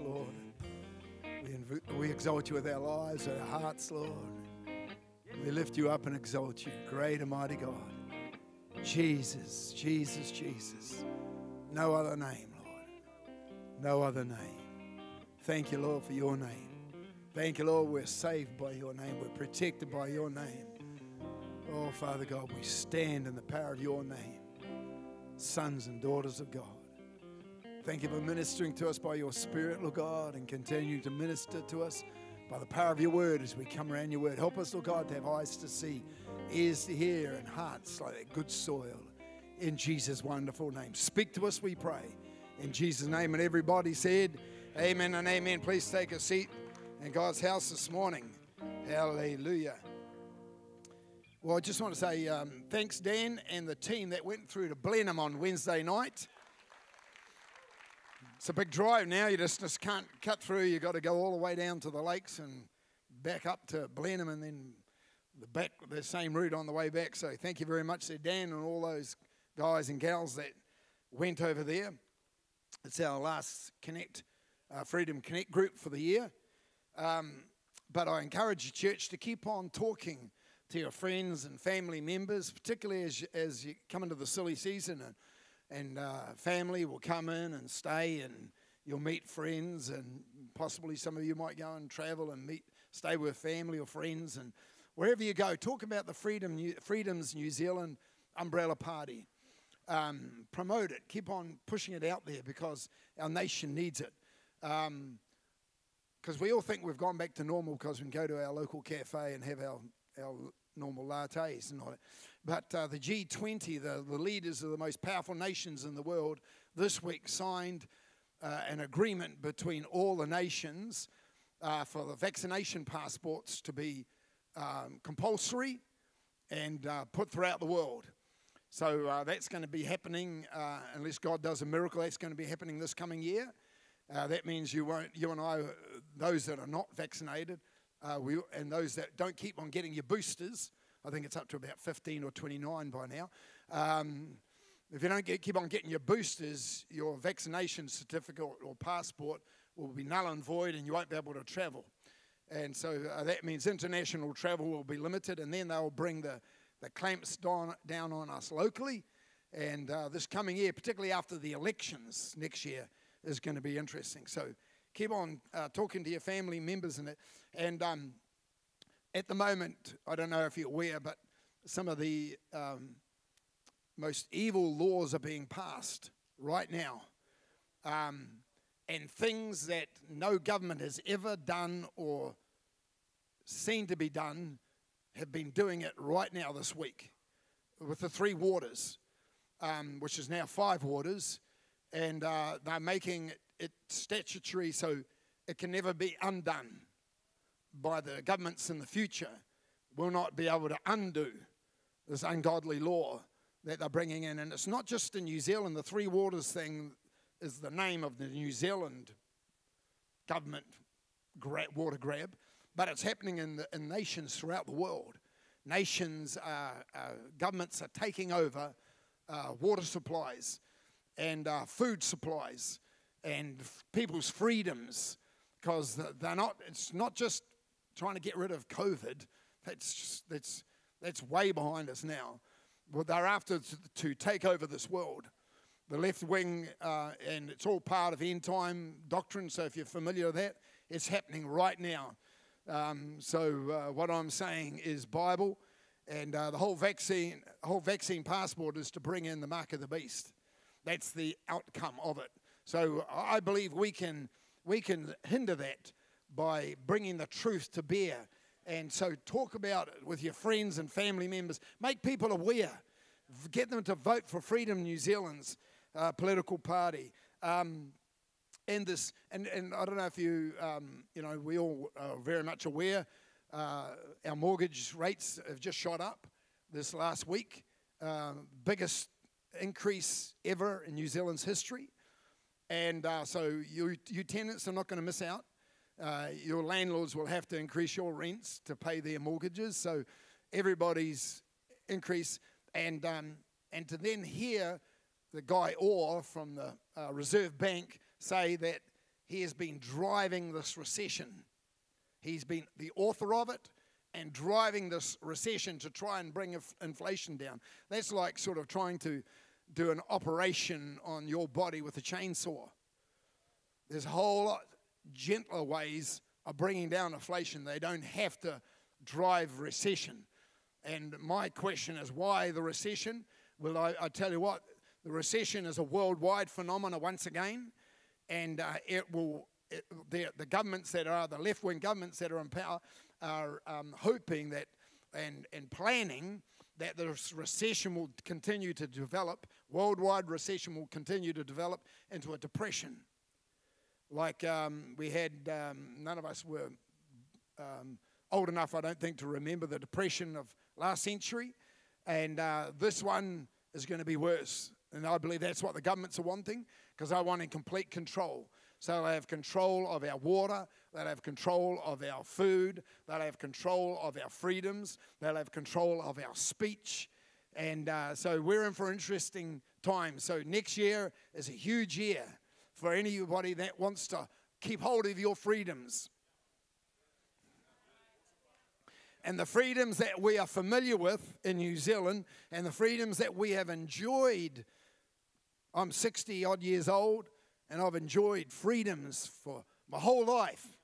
Lord. We, we exalt you with our lives, our hearts, Lord. We lift you up and exalt you, great and mighty God. Jesus, Jesus, Jesus. No other name, Lord. No other name. Thank you, Lord, for your name. Thank you, Lord, we're saved by your name. We're protected by your name. Oh, Father God, we stand in the power of your name. Sons and daughters of God. Thank you for ministering to us by your Spirit, Lord God, and continue to minister to us by the power of your word as we come around your word. Help us, Lord God, to have eyes to see, ears to hear, and hearts like that good soil. In Jesus' wonderful name. Speak to us, we pray. In Jesus' name. And everybody said, Amen and amen. Please take a seat in God's house this morning. Hallelujah. Well, I just want to say um, thanks, Dan, and the team that went through to Blenheim on Wednesday night. It's a big drive now. You just, just can't cut through. You've got to go all the way down to the lakes and back up to Blenheim and then the back the same route on the way back. So thank you very much to Dan, and all those guys and gals that went over there. It's our last Connect, uh, Freedom Connect group for the year. Um, but I encourage the church to keep on talking to your friends and family members, particularly as, as you come into the silly season and and uh, family will come in and stay, and you'll meet friends, and possibly some of you might go and travel and meet, stay with family or friends, and wherever you go, talk about the Freedom New, Freedoms New Zealand umbrella party. Um, promote it, keep on pushing it out there because our nation needs it. Because um, we all think we've gone back to normal because we can go to our local cafe and have our, our normal lattes and all that. But uh, the G20, the, the leaders of the most powerful nations in the world, this week signed uh, an agreement between all the nations uh, for the vaccination passports to be um, compulsory and uh, put throughout the world. So uh, that's going to be happening, uh, unless God does a miracle, that's going to be happening this coming year. that means you won't, you and I, those that are not vaccinated, we, and those that don't keep on getting your boosters, I think it's up to about 15 or 29 by now. Um, if you don't get, keep on getting your boosters, your vaccination certificate or passport will be null and void and you won't be able to travel. And so uh, that means international travel will be limited, and then they'll bring the, the clamps down, down on us locally. And uh, this coming year, particularly after the elections next year, is going to be interesting. So keep on uh, talking to your family members and it. And um, at the moment, I don't know if you're aware, but some of the um, most evil laws are being passed right now. Um, and things that no government has ever done or seen to be done have been doing it right now this week with the three waters, um, which is now five waters, and uh, they're making statutory so it can never be undone by the governments in the future will not be able to undo this ungodly law that they're bringing in. And it's not just in New Zealand. The Three Waters thing is the name of the New Zealand government water grab, but it's happening in, the, in nations throughout the world. Nations, uh, governments are taking over uh, water supplies and uh, food supplies and people's freedoms because they're not, it's not just trying to get rid of COVID. That's, just, that's, that's way behind us now. But they're after to, to take over this world. The left wing, uh, and it's all part of end time doctrine. So if you're familiar with that, it's happening right now. Um, so uh, what I'm saying is Bible, and uh, the whole vaccine, whole vaccine passport is to bring in the mark of the beast. That's the outcome of it. So I believe we can we can hinder that by bringing the truth to bear. And so, talk about it with your friends and family members. Make people aware. Get them to vote for Freedom New Zealand's uh, political party. Um, and this, and, and I don't know if you, um, you know, we all are very much aware. Uh, our mortgage rates have just shot up this last week, uh, biggest increase ever in New Zealand's history. And uh, so you, you tenants are not going to miss out. Uh, your landlords will have to increase your rents to pay their mortgages. So everybody's increase. And, um, and to then hear the guy Orr from the uh, Reserve Bank say that he has been driving this recession. He's been the author of it and driving this recession to try and bring inflation down. That's like sort of trying to do an operation on your body with a chainsaw. There's a whole lot gentler ways of bringing down inflation. They don't have to drive recession. And my question is why the recession? Well, I, I tell you what, the recession is a worldwide phenomenon once again, and uh, it will. It, the, the governments that are the left-wing governments that are in power are um, hoping that and, and planning that the recession will continue to develop, worldwide recession will continue to develop into a depression. Like um, we had, um, none of us were um, old enough, I don't think, to remember the depression of last century. And uh, this one is going to be worse. And I believe that's what the governments are wanting because they want in complete control. So they have control of our water, they'll have control of our food, they'll have control of our freedoms, they'll have control of our speech. And uh, so we're in for interesting times. So next year is a huge year for anybody that wants to keep hold of your freedoms. And the freedoms that we are familiar with in New Zealand and the freedoms that we have enjoyed. I'm 60 odd years old and I've enjoyed freedoms for my whole life.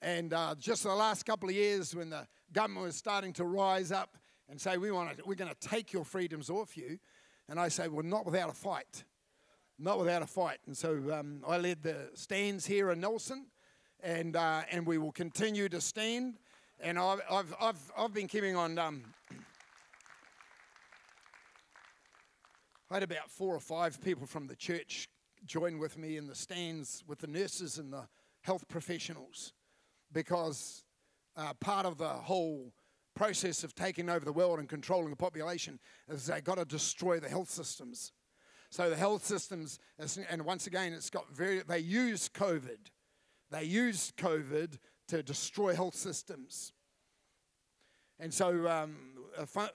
And uh, just the last couple of years, when the government was starting to rise up and say, we want to, we're going to take your freedoms off you, and I say, well, not without a fight. Not without a fight. And so um, I led the stands here in Nelson, and, uh, and we will continue to stand. And I've, I've, I've, I've been keeping on. Um, I had about four or five people from the church join with me in the stands with the nurses and the health professionals because uh, part of the whole process of taking over the world and controlling the population is they've got to destroy the health systems. So the health systems, and once again, it's got very, they use COVID. They use COVID to destroy health systems. And so um,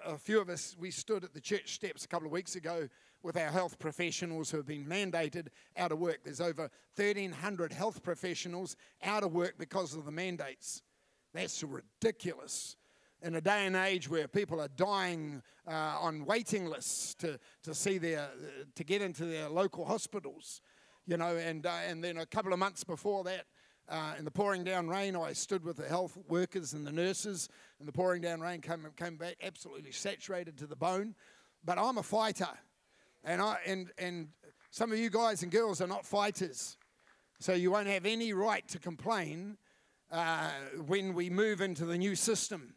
a, few of us, we stood at the church steps a couple of weeks ago with our health professionals who have been mandated out of work. There's over 1,300 health professionals out of work because of the mandates. That's ridiculous. In a day and age where people are dying uh, on waiting lists to, to see their, to get into their local hospitals, you know, and, uh, and then a couple of months before that, uh, in the pouring down rain, I stood with the health workers and the nurses, and the pouring down rain came, came back absolutely saturated to the bone. But I'm a fighter. And, I, and, and some of you guys and girls are not fighters. So you won't have any right to complain uh, when we move into the new system.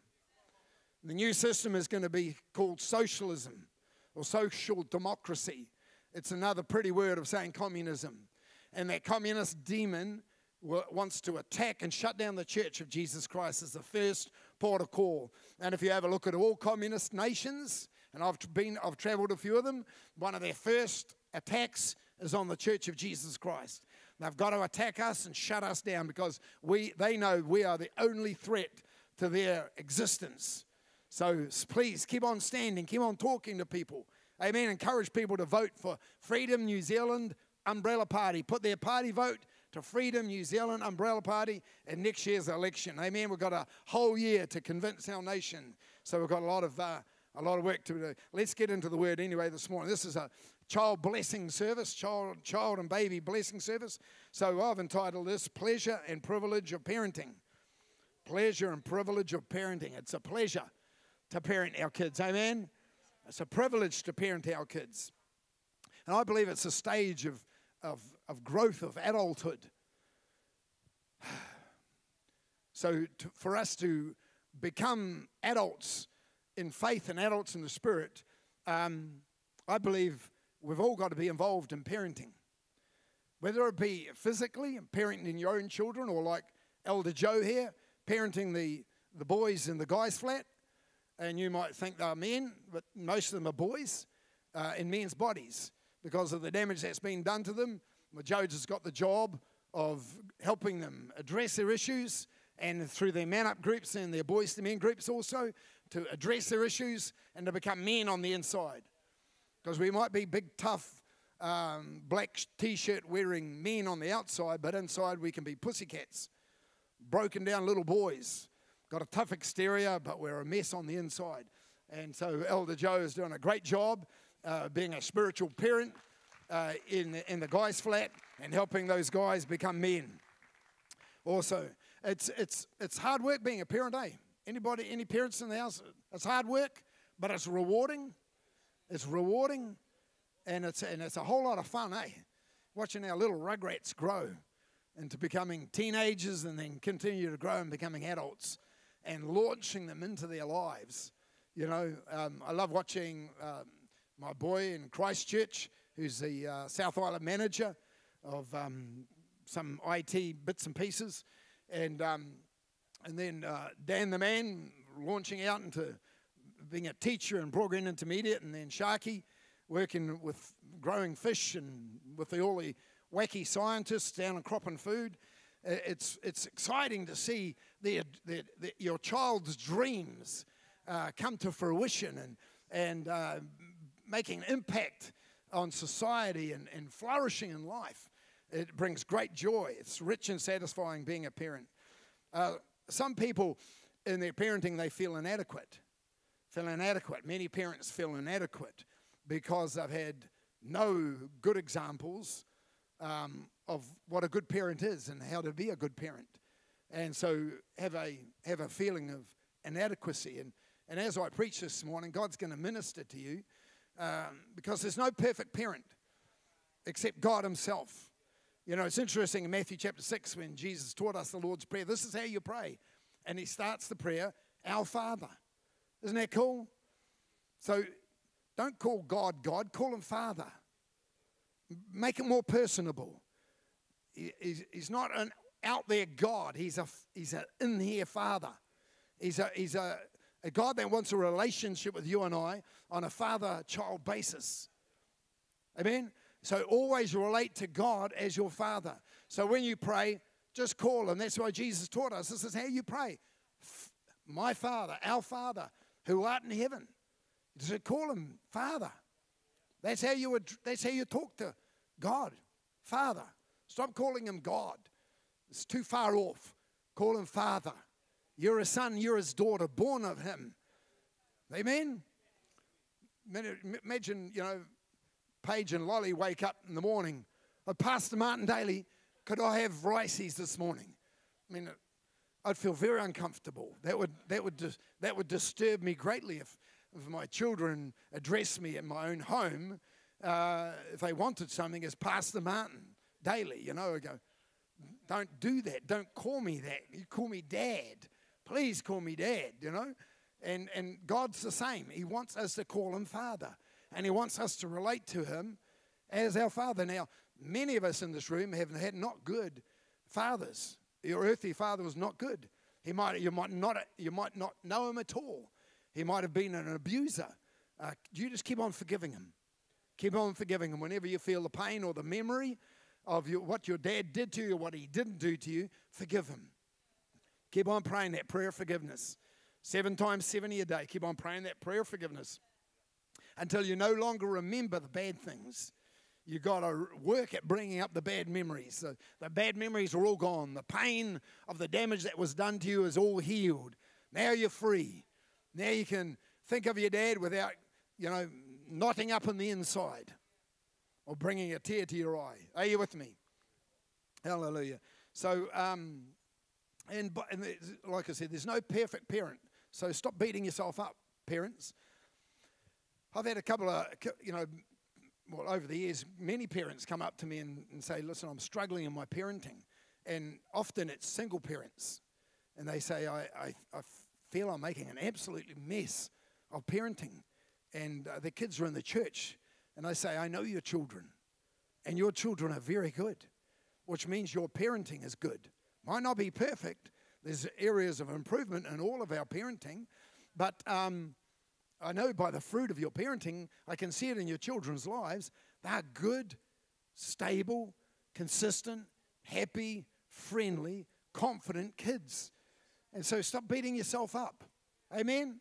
The new system is going to be called socialism or social democracy. It's another pretty word of saying communism. And that communist demon wants to attack and shut down the church of Jesus Christ as the first port of call. And if you have a look at all communist nations, and I've been, I've traveled a few of them. One of their first attacks is on the Church of Jesus Christ. They've got to attack us and shut us down because we, they know we are the only threat to their existence. So please keep on standing, keep on talking to people. Amen. Encourage people to vote for Freedom New Zealand Umbrella Party. Put their party vote to Freedom New Zealand Umbrella Party in next year's election. Amen. We've got a whole year to convince our nation. So we've got a lot of uh, a lot of work to do. Let's get into the word anyway this morning. This is a child blessing service, child, child and baby blessing service. So I've entitled this Pleasure and Privilege of Parenting. Pleasure and privilege of parenting. It's a pleasure to parent our kids. Amen. It's a privilege to parent our kids. And I believe it's a stage of, of, of growth of adulthood. So to, for us to become adults in faith and adults in the spirit, um, I believe we've all got to be involved in parenting. Whether it be physically, parenting your own children, or like Elder Joe here, parenting the, the boys in the guys' flat. And you might think they're men, but most of them are boys uh, in men's bodies because of the damage that's been done to them. Joe's has got the job of helping them address their issues and through their man up groups and their boys to men groups also to address their issues and to become men on the inside. Because we might be big, tough um, black t-shirt wearing men on the outside, but inside we can be pussycats, broken down little boys. Got a tough exterior, but we're a mess on the inside. And so Elder Joe is doing a great job uh, being a spiritual parent uh, in, in the guys' flat and helping those guys become men. Also, it's, it's, it's hard work being a parent, eh? Anybody, any parents in the house? It's hard work, but it's rewarding. It's rewarding, and it's, and it's a whole lot of fun, eh? Watching our little rugrats grow into becoming teenagers and then continue to grow and becoming adults and launching them into their lives. You know, um, I love watching um, my boy in Christchurch, who's the uh, South Island manager of um, some IT bits and pieces, and um, and then uh, Dan the man launching out into being a teacher in Broadgreen Intermediate, and then Sharky working with growing fish and with the, all the wacky scientists down in Crop and Food. It's, it's exciting to see the, the, the your child's dreams uh, come to fruition and, and uh, making an impact on society and, and flourishing in life. It brings great joy. It's rich and satisfying being a parent. Uh, some people in their parenting, they feel inadequate. Feel inadequate. Many parents feel inadequate because they've had no good examples um, of what a good parent is and how to be a good parent. And so have a, have a feeling of inadequacy. And, and as I preach this morning, God's going to minister to you um, because there's no perfect parent except God Himself. You know, it's interesting in Matthew chapter 6 when Jesus taught us the Lord's Prayer. This is how you pray. And He starts the prayer, Our Father. Isn't that cool? So don't call God God, call Him Father. Make it more personable. He's not an out there God, He's a He's an in here Father. He's a, he's a, a God that wants a relationship with you and I on a father child basis. Amen? So always relate to God as your father. So when you pray, just call him. That's why Jesus taught us. This is how you pray. My Father, our Father, who art in heaven. So call him Father. That's how you would that's how you talk to God. Father. Stop calling him God. It's too far off. Call him Father. You're a son, you're his daughter, born of him. Amen? Imagine, you know, Paige and Lolly wake up in the morning. Oh, Pastor Martin Daly, could I have rices this morning? I mean, I'd feel very uncomfortable. That would, that would, that would disturb me greatly if, if my children addressed me in my own home. Uh, if they wanted something as Pastor Martin Daly, you know, I go, don't do that. Don't call me that. You call me dad. Please call me dad, you know? And, and God's the same. He wants us to call him Father, and He wants us to relate to Him as our Father. Now, many of us in this room have had not good fathers. Your earthly father was not good. He might, you, might not, you might not know him at all. He might have been an abuser. Uh, you just keep on forgiving him. Keep on forgiving him. Whenever you feel the pain or the memory of your, what your dad did to you or what he didn't do to you, forgive him. Keep on praying that prayer of forgiveness. Seven times 70 a day. Keep on praying that prayer of forgiveness until you no longer remember the bad things. You've got to work at bringing up the bad memories. The, the bad memories are all gone. The pain of the damage that was done to you is all healed. Now you're free. Now you can think of your dad without, you know, knotting up on the inside or bringing a tear to your eye. Are you with me? Hallelujah. So, um, and, and like I said, there's no perfect parent. So stop beating yourself up, parents. I've had a couple of, you know, well, over the years, many parents come up to me and, and say, listen, I'm struggling in my parenting. And often it's single parents. And they say, I, I, I feel I'm making an absolute mess of parenting. And uh, the kids are in the church. And I say, I know your children. And your children are very good, which means your parenting is good. Might not be perfect. There's areas of improvement in all of our parenting. But um, I know by the fruit of your parenting, I can see it in your children's lives. They're good, stable, consistent, happy, friendly, confident kids. And so stop beating yourself up. Amen?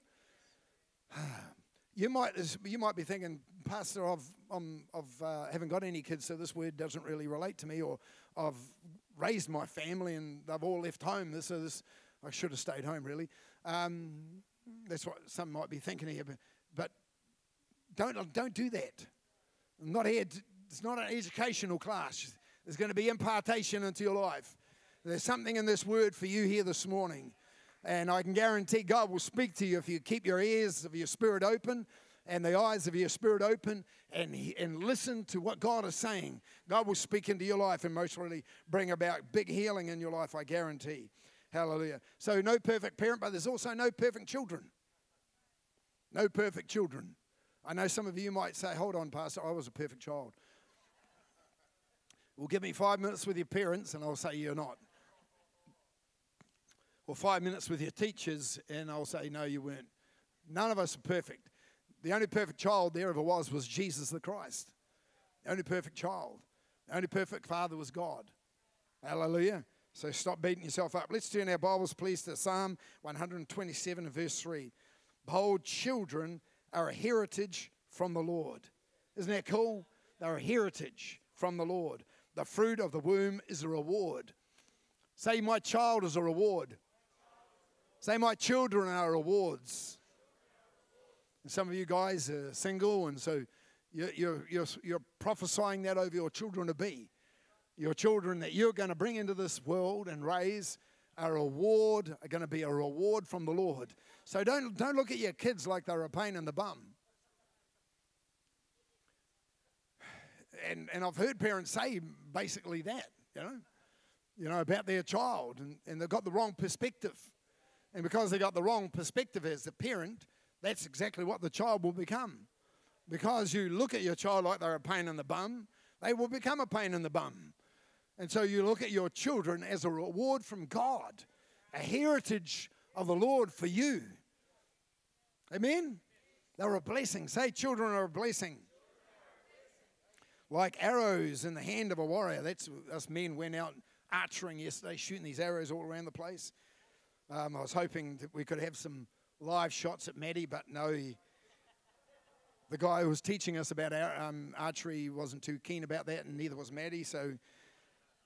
you might you might be thinking, Pastor, I've I'm, I've uh, haven't got any kids, so this word doesn't really relate to me, or I've raised my family and they've all left home. This is I should have stayed home really. Um, that's what some might be thinking here, but, but don't don't do that. I'm not here. To, it's not an educational class. There's going to be impartation into your life. There's something in this word for you here this morning. And I can guarantee God will speak to you if you keep your ears of your spirit open and the eyes of your spirit open and, and listen to what God is saying. God will speak into your life and most really bring about big healing in your life, I guarantee. Hallelujah. So, no perfect parent, but there's also no perfect children. No perfect children. I know some of you might say, Hold on, Pastor, I was a perfect child. Well, give me five minutes with your parents, and I'll say you're not or five minutes with your teachers, and I'll say, no, you weren't. None of us are perfect. The only perfect child there ever was was Jesus the Christ. The only perfect child. The only perfect father was God. Hallelujah. So stop beating yourself up. Let's turn our Bibles, please, to Psalm 127 verse 3. Behold, children are a heritage from the Lord. Isn't that cool? They're a heritage from the Lord. The fruit of the womb is a reward. Say, My child is a reward. Say, My children are rewards. And some of you guys are single, and so you're, you're, you're, you're prophesying that over your children to be. Your children that you're going to bring into this world and raise a reward, are going to be a reward from the Lord. So don't, don't look at your kids like they're a pain in the bum. And, and I've heard parents say basically that, you know, you know, about their child, and, and they've got the wrong perspective. And because they got the wrong perspective as a parent, that's exactly what the child will become. Because you look at your child like they're a pain in the bum, they will become a pain in the bum. And so you look at your children as a reward from God, a heritage of the Lord for you. Amen? They're a blessing. Say, children are a blessing. Like arrows in the hand of a warrior. That's us men went out archering yesterday, shooting these arrows all around the place. Um, I was hoping that we could have some live shots at Maddie, but no. He, the guy who was teaching us about our, um, archery wasn't too keen about that, and neither was Maddie. So,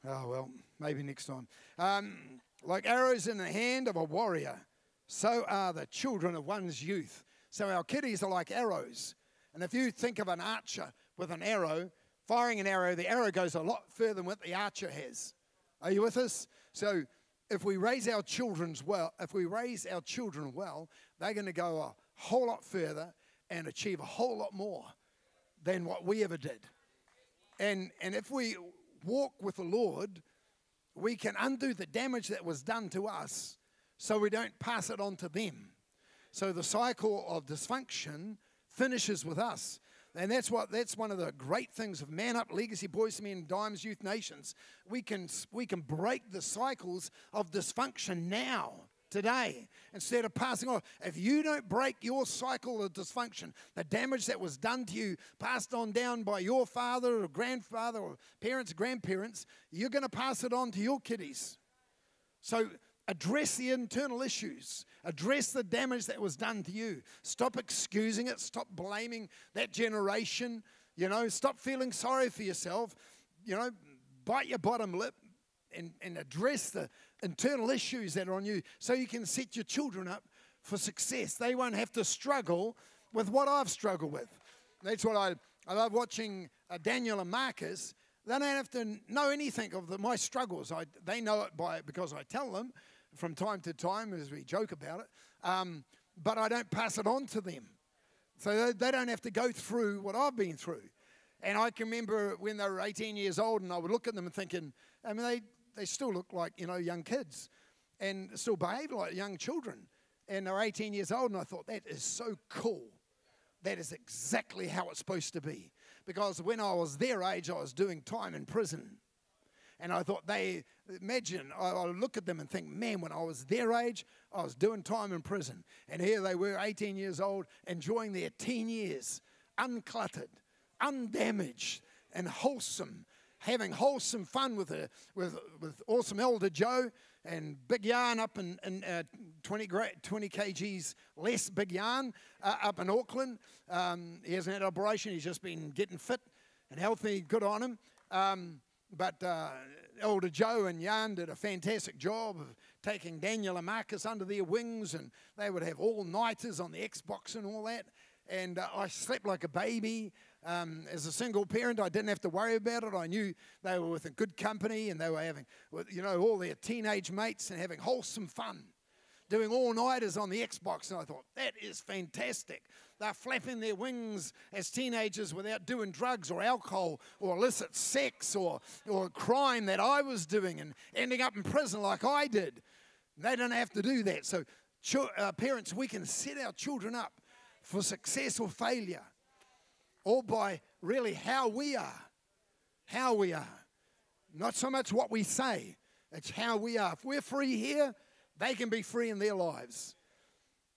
oh well, maybe next time. Um, like arrows in the hand of a warrior, so are the children of one's youth. So our kiddies are like arrows. And if you think of an archer with an arrow, firing an arrow, the arrow goes a lot further than what the archer has. Are you with us? So if we raise our children's well, if we raise our children well, they're going to go a whole lot further and achieve a whole lot more than what we ever did. And and if we walk with the Lord, we can undo the damage that was done to us so we don't pass it on to them. So the cycle of dysfunction finishes with us. And that's what that's one of the great things of Man Up Legacy Boys Men Dimes Youth Nations. We can we can break the cycles of dysfunction now today instead of passing on. If you don't break your cycle of dysfunction, the damage that was done to you, passed on down by your father or grandfather or parents, grandparents, you're going to pass it on to your kiddies. So address the internal issues. Address the damage that was done to you. Stop excusing it. Stop blaming that generation. You know, stop feeling sorry for yourself. You know, bite your bottom lip and, and address the internal issues that are on you so you can set your children up for success. They won't have to struggle with what I've struggled with. That's what I, I love watching uh, Daniel and Marcus. They don't have to know anything of the, my struggles. I, they know it by because I tell them, from time to time as we joke about it, um, but I don't pass it on to them. So they, they don't have to go through what I've been through. And I can remember when they were 18 years old, and I would look at them and thinking, I mean, they, they still look like, you know, young kids and still behave like young children. And they're 18 years old, and I thought, that is so cool. That is exactly how it's supposed to be. Because when I was their age, I was doing time in prison. And I thought they, imagine, I, I look at them and think, man, when I was their age, I was doing time in prison. And here they were, 18 years old, enjoying their teen years, uncluttered, undamaged, and wholesome. Having wholesome fun with, a, with, with awesome Elder Joe and Big Yarn up in, in uh, 20, 20 kgs less Big Yarn uh, up in Auckland. Um, he hasn't had an operation, he's just been getting fit and healthy, good on him. Um, but uh, Elder Joe and Yarn did a fantastic job of taking Daniel and Marcus under their wings, and they would have all nighters on the Xbox and all that. And uh, I slept like a baby. Um, as a single parent, I didn't have to worry about it. I knew they were with a good company and they were having, you know, all their teenage mates and having wholesome fun, doing all nighters on the Xbox. And I thought, that is fantastic. They're flapping their wings as teenagers without doing drugs or alcohol or illicit sex or, or crime that I was doing and ending up in prison like I did. They don't have to do that. So, uh, parents, we can set our children up for success or failure all by really how we are. How we are. Not so much what we say, it's how we are. If we're free here, they can be free in their lives.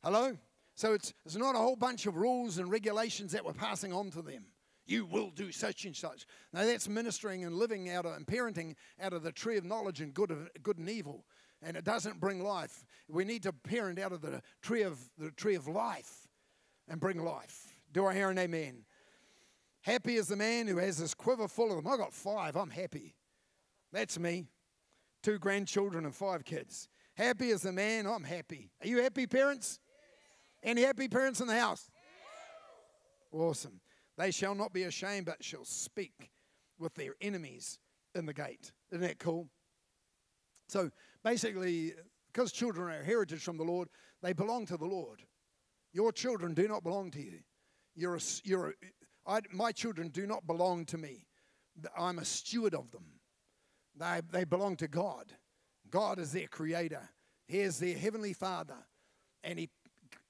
Hello? So it's, it's not a whole bunch of rules and regulations that we're passing on to them. You will do such and such. Now that's ministering and living out of, and parenting out of the tree of knowledge and good, of, good and evil. And it doesn't bring life. We need to parent out of the tree of the tree of life and bring life. Do I hear an amen? Happy is the man who has his quiver full of them. I got five. I'm happy. That's me. Two grandchildren and five kids. Happy is the man. I'm happy. Are you happy, parents? Any happy parents in the house? Awesome. They shall not be ashamed, but shall speak with their enemies in the gate. Isn't that cool? So basically, because children are a heritage from the Lord, they belong to the Lord. Your children do not belong to you. You're a, you're a, I, my children do not belong to me. I'm a steward of them. They, they belong to God. God is their creator. He is their heavenly father. And He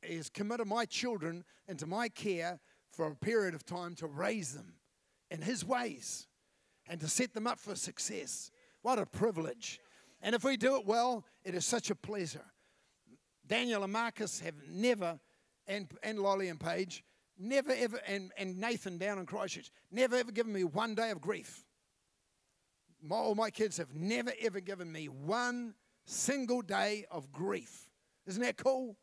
has committed my children into my care for a period of time to raise them in His ways and to set them up for success. What a privilege. And if we do it well, it is such a pleasure. Daniel and Marcus have never, and, and Lolly and Paige, never ever, and, and Nathan down in Christchurch, never ever given me one day of grief. My, all my kids have never ever given me one single day of grief. Isn't that cool?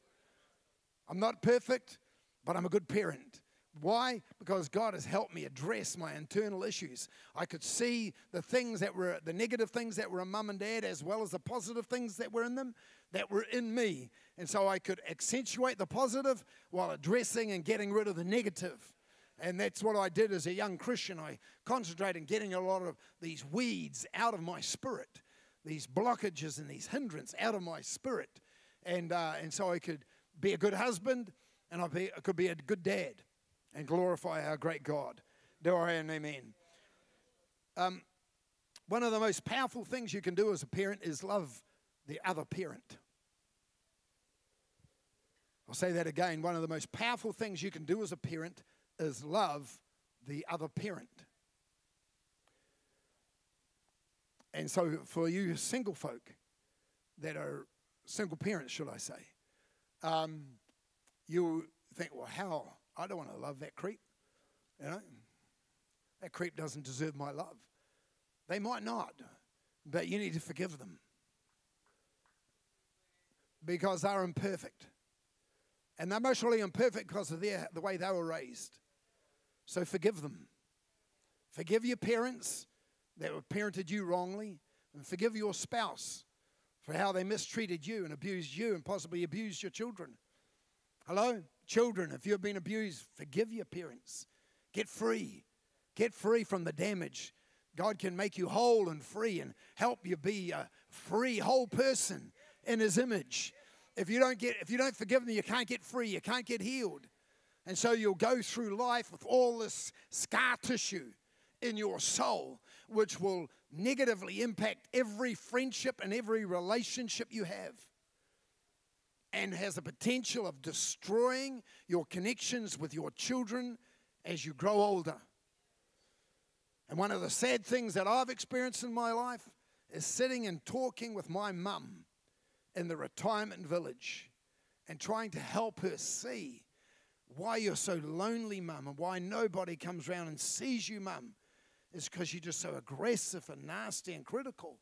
I'm not perfect, but I'm a good parent. Why? Because God has helped me address my internal issues. I could see the things that were, the negative things that were in mum and dad, as well as the positive things that were in them, that were in me. And so I could accentuate the positive while addressing and getting rid of the negative. And that's what I did as a young Christian. I concentrated on getting a lot of these weeds out of my spirit, these blockages and these hindrances out of my spirit. And, uh, and so I could be a good husband and I, be, I could be a good dad and glorify our great God. Do I and amen. Um, one of the most powerful things you can do as a parent is love the other parent. I'll say that again. One of the most powerful things you can do as a parent is love the other parent. And so, for you single folk that are single parents, should I say, um, you think, well, how? I don't want to love that creep. You know, that creep doesn't deserve my love. They might not, but you need to forgive them because they're imperfect. And they're mostly imperfect because of their, the way they were raised. So forgive them. Forgive your parents that were parented you wrongly, and forgive your spouse for how they mistreated you and abused you and possibly abused your children. Hello? Children, if you've been abused, forgive your parents. Get free. Get free from the damage. God can make you whole and free and help you be a free, whole person in his image. If you don't get if you don't forgive them, you can't get free, you can't get healed. And so you'll go through life with all this scar tissue in your soul, which will negatively impact every friendship and every relationship you have. And has the potential of destroying your connections with your children as you grow older. And one of the sad things that I've experienced in my life is sitting and talking with my mum in the retirement village and trying to help her see why you're so lonely, mum, and why nobody comes around and sees you, mum. is because you're just so aggressive and nasty and critical.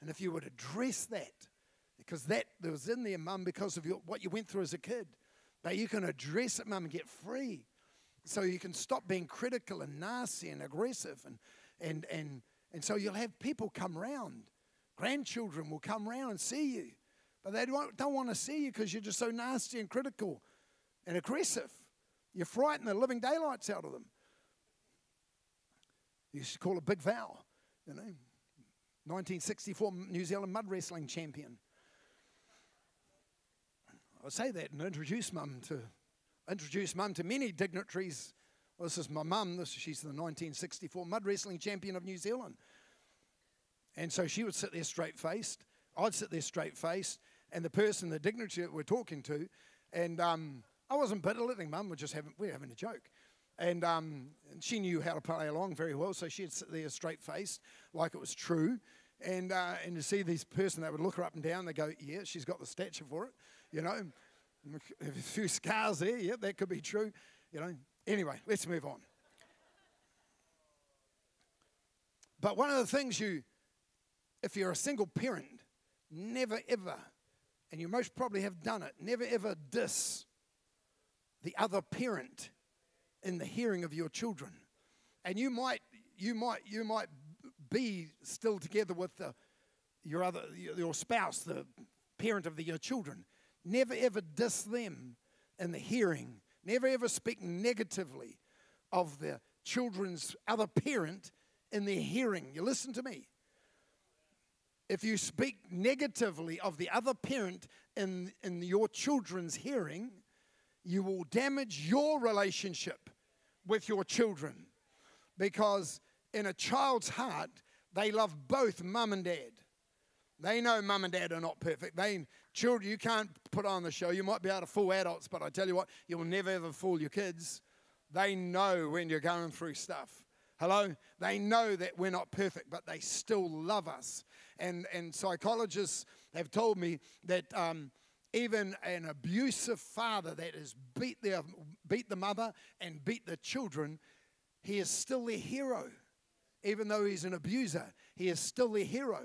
And if you would address that, because that was in there, mum, because of your, what you went through as a kid, but you can address it, mum, and get free. So you can stop being critical and nasty and aggressive. And, and, and, and so you'll have people come round. Grandchildren will come round and see you. But they don't, don't want to see you because you're just so nasty and critical and aggressive. You frighten the living daylights out of them. You should call a big vow, you know. 1964 New Zealand mud wrestling champion. I say that and introduce mum to introduce mum to many dignitaries. Well, this is my mum. This she's the 1964 mud wrestling champion of New Zealand. And so she would sit there straight faced. I'd sit there straight faced, and the person, the dignitary that we're talking to, and um, I wasn't bitter. belittling mum. We're just having we're having a joke. And, um, and she knew how to play along very well, so she'd sit there straight faced, like it was true. And, uh, and to see this person, they would look her up and down, they go, Yeah, she's got the stature for it. You know, a few scars there, yeah, that could be true. You know, anyway, let's move on. But one of the things you, if you're a single parent, never ever, and you most probably have done it, never ever diss the other parent in the hearing of your children. And you might, you might, you might be still together with the, your other, your spouse, the parent of the, your children. Never ever diss them in the hearing. Never ever speak negatively of the children's other parent in their hearing. You listen to me. If you speak negatively of the other parent in, in your children's hearing, you will damage your relationship with your children because in a child's heart, they love both mum and dad. They know mum and dad are not perfect. They children, you can't put on the show. You might be able to fool adults, but I tell you what, you'll never ever fool your kids. They know when you're going through stuff. Hello? They know that we're not perfect, but they still love us. And and psychologists have told me that um, even an abusive father that has beat, their, beat the mother and beat the children, he is still their hero. Even though he's an abuser, he is still their hero.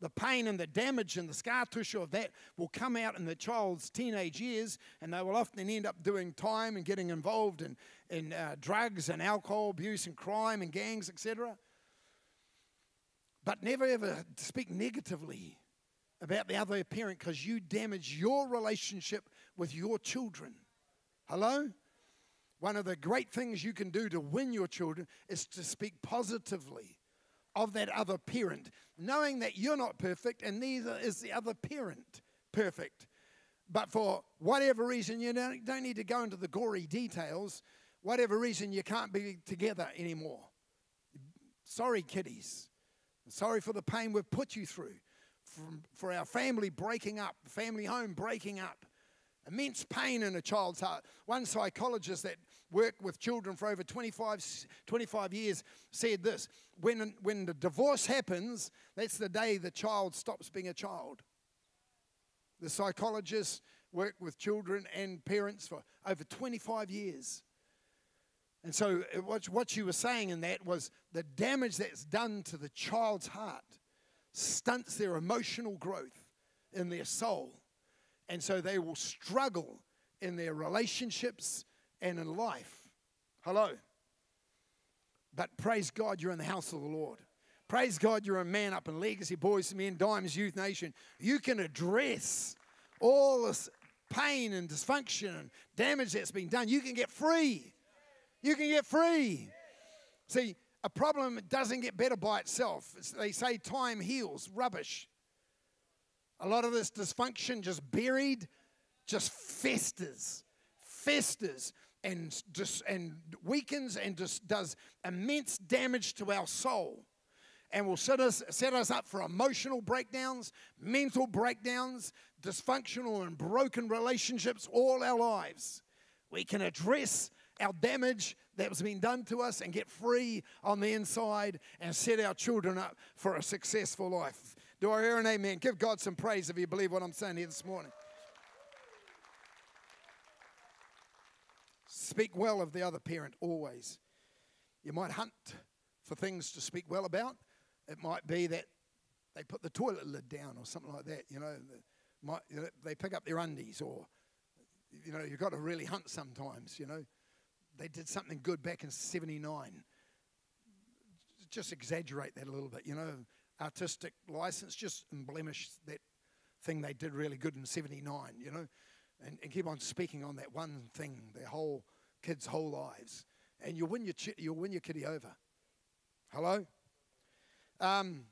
The pain and the damage and the scar tissue of that will come out in the child's teenage years, and they will often end up doing time and getting involved in, in uh, drugs and alcohol abuse and crime and gangs, etc. But never ever speak negatively about the other parent because you damage your relationship with your children. Hello? One of the great things you can do to win your children is to speak positively of that other parent, knowing that you're not perfect and neither is the other parent perfect. But for whatever reason, you don't, don't need to go into the gory details, whatever reason, you can't be together anymore. Sorry, kiddies. Sorry for the pain we've put you through for our family breaking up, family home breaking up. Immense pain in a child's heart. One psychologist that worked with children for over 25, 25 years said this when, when the divorce happens, that's the day the child stops being a child. The psychologist worked with children and parents for over 25 years. And so, uh, what, what you were saying in that was the damage that's done to the child's heart stunts their emotional growth in their soul. And so they will struggle in their relationships and in life. Hello. But praise God, you're in the house of the Lord. Praise God, you're a man up in Legacy, Boys Men, Dimes, Youth Nation. You can address all this pain and dysfunction and damage that's been done. You can get free. You can get free. See, a problem doesn't get better by itself. They say time heals. Rubbish. A lot of this dysfunction just buried, just festers, festers, and just and weakens and just does immense damage to our soul, and will set us set us up for emotional breakdowns, mental breakdowns, dysfunctional and broken relationships all our lives. We can address our damage that was being done to us and get free on the inside and set our children up for a successful life. Do I hear an amen? Give God some praise if you believe what I'm saying here this morning. Speak well of the other parent always. You might hunt for things to speak well about. It might be that they put the toilet lid down or something like that. You know, might, you know, they pick up their undies or you know, you've got to really hunt sometimes, you know. They did something good back in 79. Just exaggerate that a little bit, you know. Artistic license, just blemish that thing they did really good in 79, you know. And, and keep on speaking on that one thing their whole kids' whole lives. And you'll win your, chi- you'll win your kitty over. Hello? Um,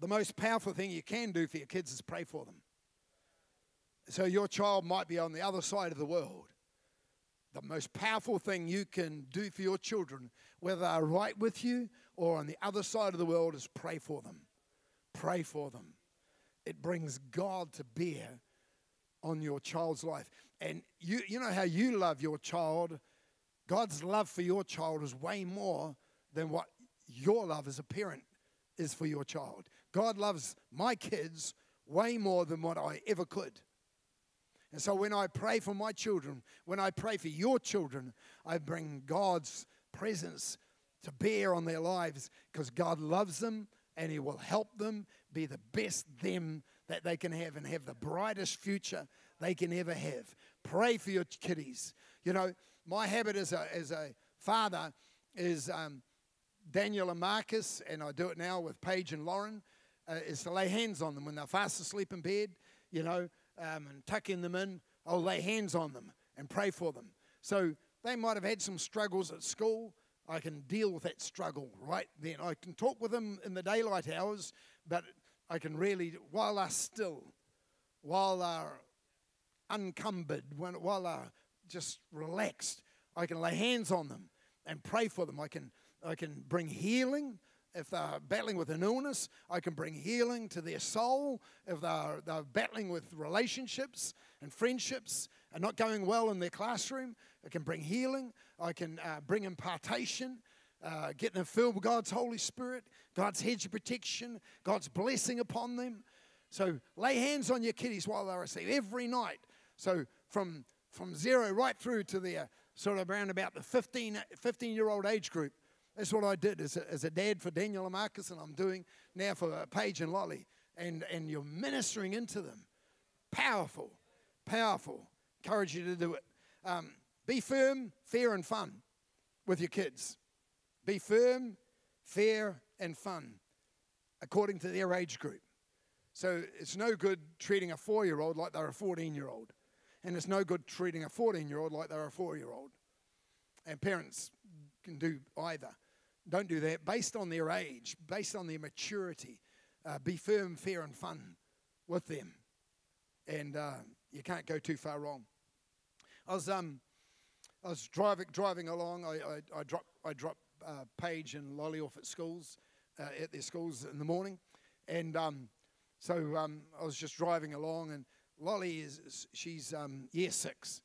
the most powerful thing you can do for your kids is pray for them. So your child might be on the other side of the world. The most powerful thing you can do for your children, whether they're right with you or on the other side of the world, is pray for them. Pray for them. It brings God to bear on your child's life. And you, you know how you love your child. God's love for your child is way more than what your love as a parent is for your child. God loves my kids way more than what I ever could. And so when I pray for my children, when I pray for your children, I bring God's presence to bear on their lives because God loves them and He will help them be the best them that they can have and have the brightest future they can ever have. Pray for your kiddies. You know, my habit as a, as a father is um, Daniel and Marcus, and I do it now with Paige and Lauren, uh, is to lay hands on them when they're fast asleep in bed. You know, um, and tucking them in, I'll lay hands on them and pray for them. So they might have had some struggles at school. I can deal with that struggle right then. I can talk with them in the daylight hours, but I can really, while they're still, while they're uncumbered, while they're just relaxed, I can lay hands on them and pray for them. I can, I can bring healing if they're battling with an illness, I can bring healing to their soul. If they're, they're battling with relationships and friendships and not going well in their classroom, I can bring healing. I can uh, bring impartation, uh, get them filled with God's Holy Spirit, God's hedge of protection, God's blessing upon them. So lay hands on your kiddies while they're asleep every night. So from, from zero right through to their sort of around about the 15, 15 year old age group that's what I did as a, as a dad for Daniel and Marcus, and I'm doing now for Paige and Lolly. And, and you're ministering into them. Powerful, powerful. Encourage you to do it. Um, be firm, fair, and fun with your kids. Be firm, fair, and fun according to their age group. So it's no good treating a four year old like they're a 14 year old. And it's no good treating a 14 year old like they're a four year old. And parents can do either. Don't do that. Based on their age, based on their maturity, uh, be firm, fair, and fun with them. And uh, you can't go too far wrong. I was, um, I was driving, driving along. I, I, I I dropped uh, Paige and Lolly off at schools, uh, at their schools in the morning. And um, so um, I was just driving along, and Lolly is, she's um, year six,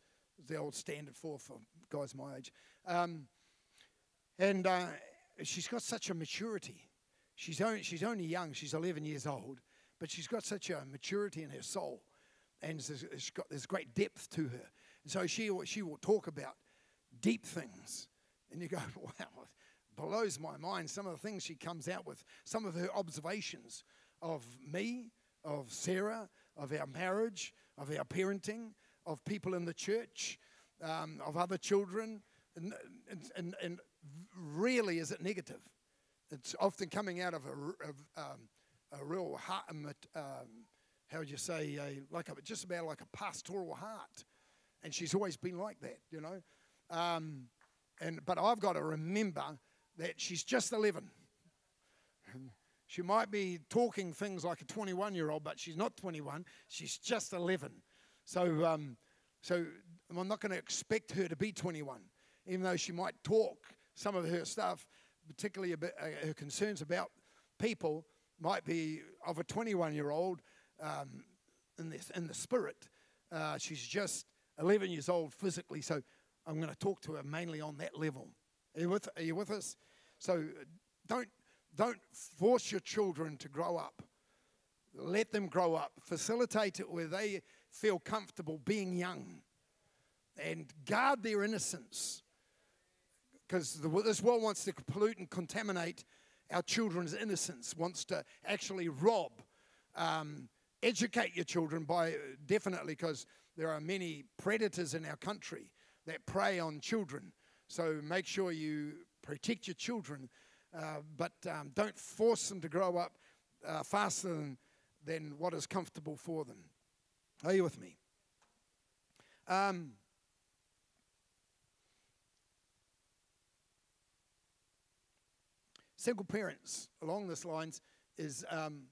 the old standard for, for guys my age. Um, and, uh, she's got such a maturity. She's only, she's only young, she's 11 years old, but she's got such a maturity in her soul. And there's, got, there's great depth to her. And so she, she will talk about deep things. And you go, wow, blows my mind. Some of the things she comes out with, some of her observations of me, of Sarah, of our marriage, of our parenting, of people in the church, um, of other children. And, and, and, really is it negative. It's often coming out of a, of, um, a real heart, um, um, how would you say, a, like a, just about like a pastoral heart. And she's always been like that, you know. Um, and but I've got to remember that she's just 11. she might be talking things like a 21 year old, but she's not 21. She's just 11. So, um, so I'm not going to expect her to be 21, even though she might talk some of her stuff, particularly about, uh, her concerns about people, might be of a 21 year old um, in, the, in the spirit. Uh, she's just 11 years old physically, so I'm going to talk to her mainly on that level. Are you with, are you with us? So don't, don't force your children to grow up. Let them grow up. Facilitate it where they feel comfortable being young and guard their innocence because this world wants to pollute and contaminate our children's innocence, wants to actually rob. Um, educate your children by definitely because there are many predators in our country that prey on children. So make sure you protect your children, uh, but um, don't force them to grow up uh, faster than, than what is comfortable for them. Are you with me? Um, single parents along this lines is um,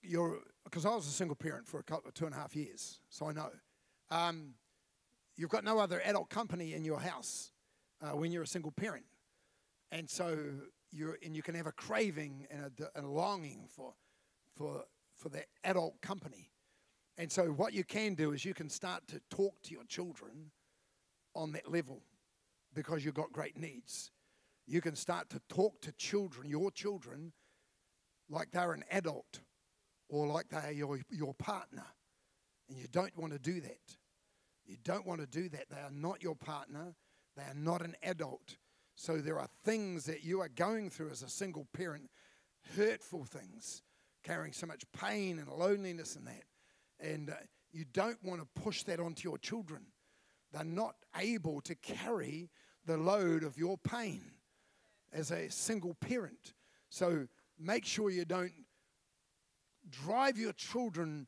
you're because I was a single parent for a couple of two and a half years, so I know. Um, you've got no other adult company in your house uh, when you're a single parent, and so you and you can have a craving and a, a longing for for for that adult company. And so what you can do is you can start to talk to your children on that level because you've got great needs. You can start to talk to children, your children, like they're an adult or like they are your, your partner. And you don't want to do that. You don't want to do that. They are not your partner, they are not an adult. So there are things that you are going through as a single parent, hurtful things, carrying so much pain and loneliness and that. And uh, you don't want to push that onto your children. They're not able to carry the load of your pain as a single parent. So make sure you don't drive your children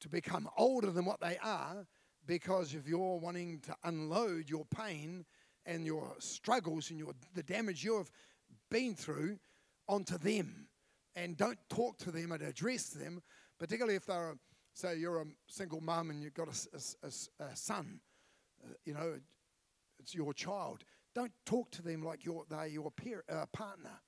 to become older than what they are because if you're wanting to unload your pain and your struggles and your the damage you have been through onto them and don't talk to them and address them particularly if they're say you're a single mum and you've got a, a, a son uh, you know it's your child. Don't talk to them like you're, they're your peer, uh, partner.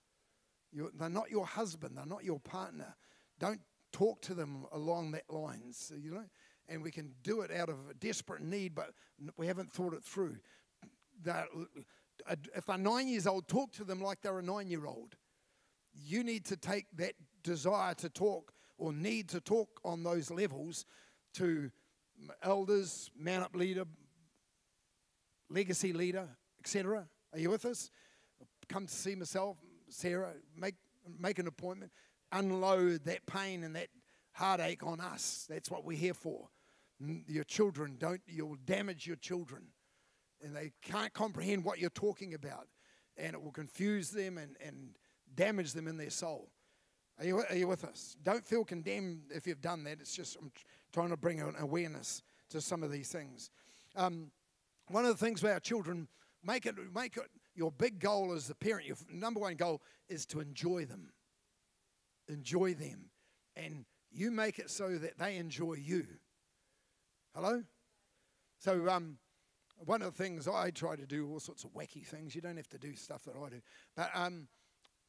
You're, they're not your husband. They're not your partner. Don't talk to them along that lines, you know, and we can do it out of a desperate need, but we haven't thought it through. That if they're nine years old, talk to them like they're a nine-year-old. You need to take that desire to talk or need to talk on those levels to elders, man up leader, legacy leader, etc. Are you with us? Come to see myself, Sarah. Make make an appointment unload that pain and that heartache on us. That's what we're here for. Your children don't, you'll damage your children. And they can't comprehend what you're talking about. And it will confuse them and, and damage them in their soul. Are you, are you with us? Don't feel condemned if you've done that. It's just I'm trying to bring an awareness to some of these things. Um, one of the things with our children, make it, make it your big goal as a parent, your number one goal is to enjoy them enjoy them, and you make it so that they enjoy you. Hello? So, um, one of the things I try to do, all sorts of wacky things, you don't have to do stuff that I do, but um,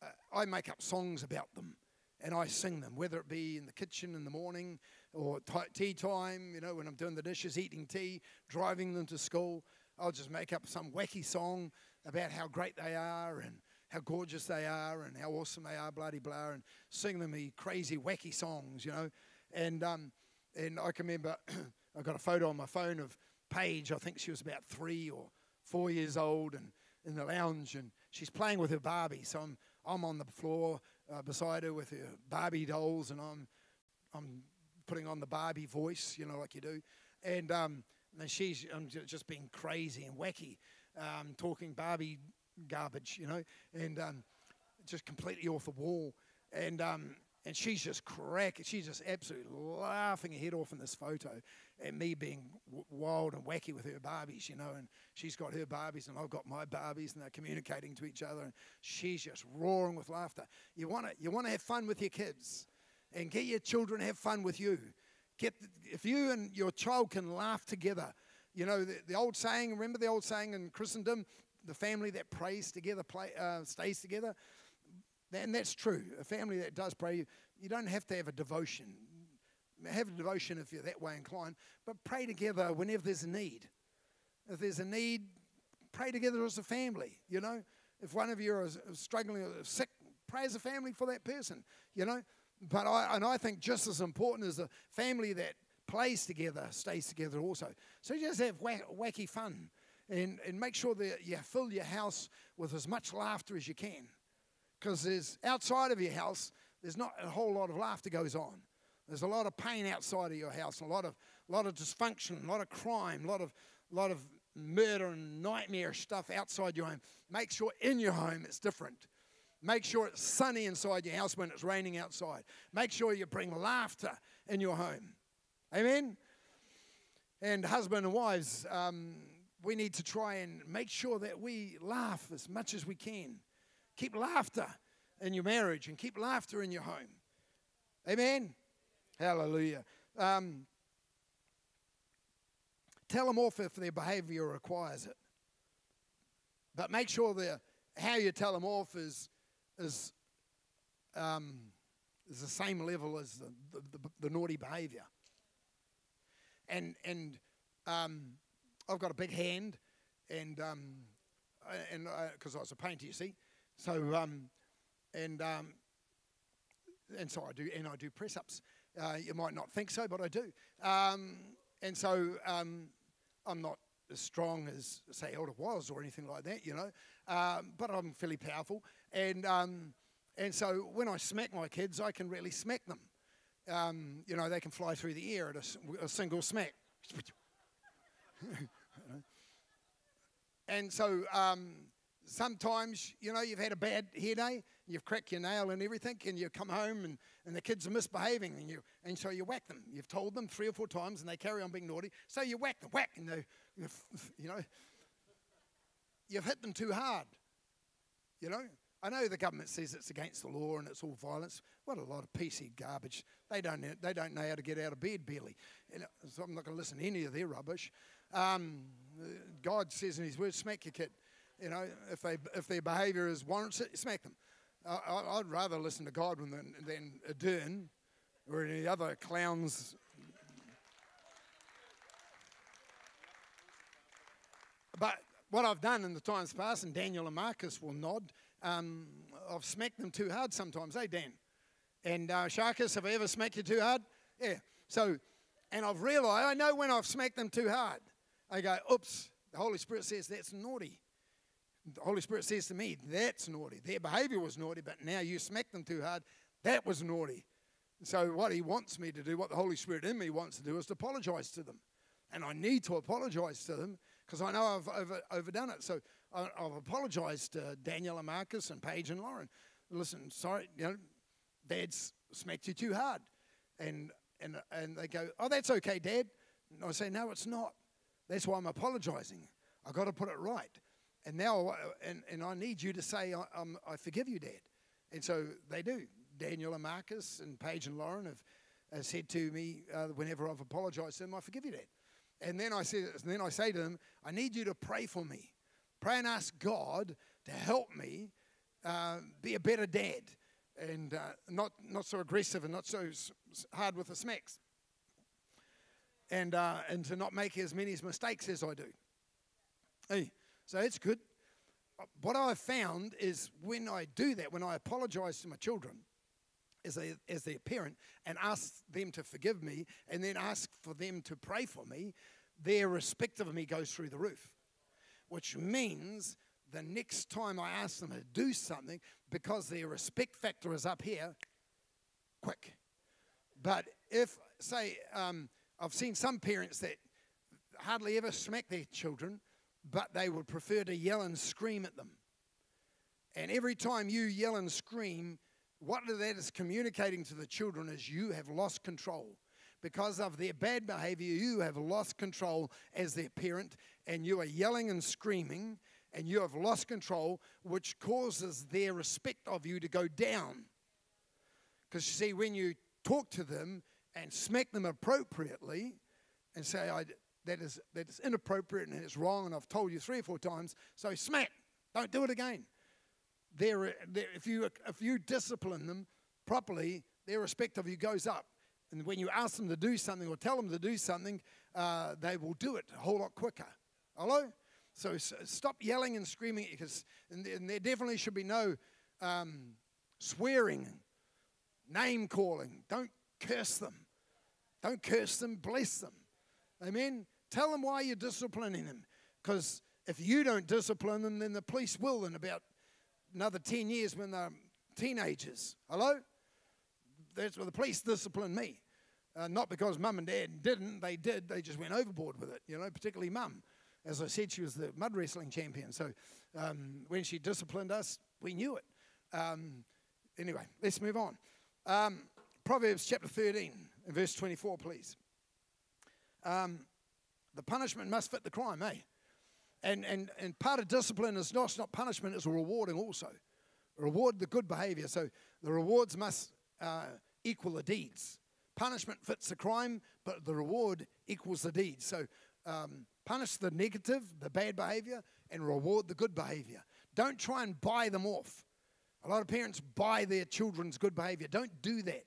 uh, I make up songs about them and I sing them, whether it be in the kitchen in the morning or t- tea time, you know, when I'm doing the dishes, eating tea, driving them to school. I'll just make up some wacky song about how great they are and how gorgeous they are and how awesome they are, bloody blah, and sing them the crazy, wacky songs, you know. And um, and I can remember I got a photo on my phone of Paige. I think she was about three or four years old, and in the lounge, and she's playing with her Barbie. So I'm I'm on the floor uh, beside her with her Barbie dolls, and I'm I'm putting on the Barbie voice, you know, like you do, and um, and she's I'm just being crazy and wacky, um, talking Barbie garbage, you know, and um, just completely off the wall. And um, and she's just cracking, she's just absolutely laughing her head off in this photo, and me being w- wild and wacky with her Barbies, you know, and she's got her Barbies and I've got my Barbies, and they're communicating to each other, and she's just roaring with laughter. You want to you want to have fun with your kids, and get your children have fun with you. Get if you and your child can laugh together. You know the, the old saying. Remember the old saying in Christendom: the family that prays together play, uh, stays together. And that's true. A family that does pray, you don't have to have a devotion. Have a devotion if you're that way inclined, but pray together whenever there's a need. If there's a need, pray together as a family, you know. If one of you is struggling or sick, pray as a family for that person, you know. But I, and I think just as important as a family that plays together stays together also. So just have wacky fun and, and make sure that you fill your house with as much laughter as you can. Because there's outside of your house, there's not a whole lot of laughter goes on. There's a lot of pain outside of your house, a lot of, a lot of dysfunction, a lot of crime, a lot of, a lot of murder and nightmare stuff outside your home. Make sure in your home it's different. Make sure it's sunny inside your house when it's raining outside. Make sure you bring laughter in your home. Amen? And husband and wives, um, we need to try and make sure that we laugh as much as we can. Keep laughter in your marriage and keep laughter in your home. Amen? Hallelujah. Um, tell them off if their behavior requires it. But make sure that how you tell them off is, is, um, is the same level as the, the, the, the naughty behavior. And, and um, I've got a big hand, and um, and because uh, I was a painter, you see, so um, and um, and so I do, and I do press ups. Uh, you might not think so, but I do. Um, and so um, I'm not as strong as say Elder was or anything like that, you know. Um, but I'm fairly powerful, and um, and so when I smack my kids, I can really smack them. Um, you know, they can fly through the air at a, a single smack. and so um, sometimes, you know, you've had a bad hair day, you've cracked your nail and everything, and you come home and, and the kids are misbehaving, and, you, and so you whack them. You've told them three or four times, and they carry on being naughty, so you whack them, whack, and they, you know, you've hit them too hard, you know. I know the government says it's against the law and it's all violence. What a lot of PC garbage. They don't, they don't know how to get out of bed barely. So I'm not going to listen to any of their rubbish. Um, God says in His Word, smack your kid. You know, if, they, if their behaviour is warrants it, smack them. I, would rather listen to God than, than Ardern or any other clowns. But what I've done in the times past, and Daniel and Marcus will nod, um, I've smacked them too hard sometimes, eh, Dan? And uh, have I ever smacked you too hard? Yeah. So, and I've realised, I know when I've smacked them too hard. I go, oops, the Holy Spirit says that's naughty. The Holy Spirit says to me, that's naughty. Their behavior was naughty, but now you smacked them too hard. That was naughty. So, what He wants me to do, what the Holy Spirit in me wants to do, is to apologize to them. And I need to apologize to them because I know I've over, overdone it. So, I, have apologized to Daniel and Marcus and Paige and Lauren. Listen, sorry, you know, Dad's smacked you too hard. And, and, and they go, Oh, that's okay, Dad. And I say, No, it's not. That's why I'm apologizing. I've got to put it right. And now, and, and I need you to say, I, I'm, I forgive you, Dad. And so they do. Daniel and Marcus and Paige and Lauren have, have said to me uh, whenever I've apologized to them, I forgive you, Dad. And then I say, and then I say to them, I need you to pray for me. Pray and ask God to help me uh, be a better dad and uh, not, not so aggressive and not so hard with the smacks. And, uh, and to not make as many mistakes as I do. Hey, so it's good. What I've found is when I do that, when I apologize to my children as, a, as their parent and ask them to forgive me and then ask for them to pray for me, their respect of me goes through the roof. Which means the next time I ask them to do something, because their respect factor is up here, quick. But if, say, um, I've seen some parents that hardly ever smack their children, but they would prefer to yell and scream at them. And every time you yell and scream, what that is communicating to the children is you have lost control. Because of their bad behavior, you have lost control as their parent, and you are yelling and screaming, and you have lost control, which causes their respect of you to go down. Because you see, when you talk to them and smack them appropriately and say, that is, that is inappropriate and it's wrong, and I've told you three or four times, so smack, don't do it again. They're, they're, if, you, if you discipline them properly, their respect of you goes up. And when you ask them to do something or tell them to do something, uh, they will do it a whole lot quicker. Hello? So stop yelling and screaming because and there definitely should be no um, swearing, name calling. Don't curse them. Don't curse them, bless them. Amen. Tell them why you're disciplining them because if you don't discipline them, then the police will in about another 10 years when they're teenagers. Hello? That's where the police discipline me. Uh, not because mum and dad didn't, they did, they just went overboard with it, you know, particularly mum. As I said, she was the mud wrestling champion. So um, when she disciplined us, we knew it. Um, anyway, let's move on. Um, Proverbs chapter 13, verse 24, please. Um, the punishment must fit the crime, eh? And, and, and part of discipline is not, not punishment, it's rewarding also. Reward the good behavior. So the rewards must uh, equal the deeds. Punishment fits the crime, but the reward equals the deed. So um, punish the negative, the bad behavior, and reward the good behavior. Don't try and buy them off. A lot of parents buy their children's good behavior. Don't do that.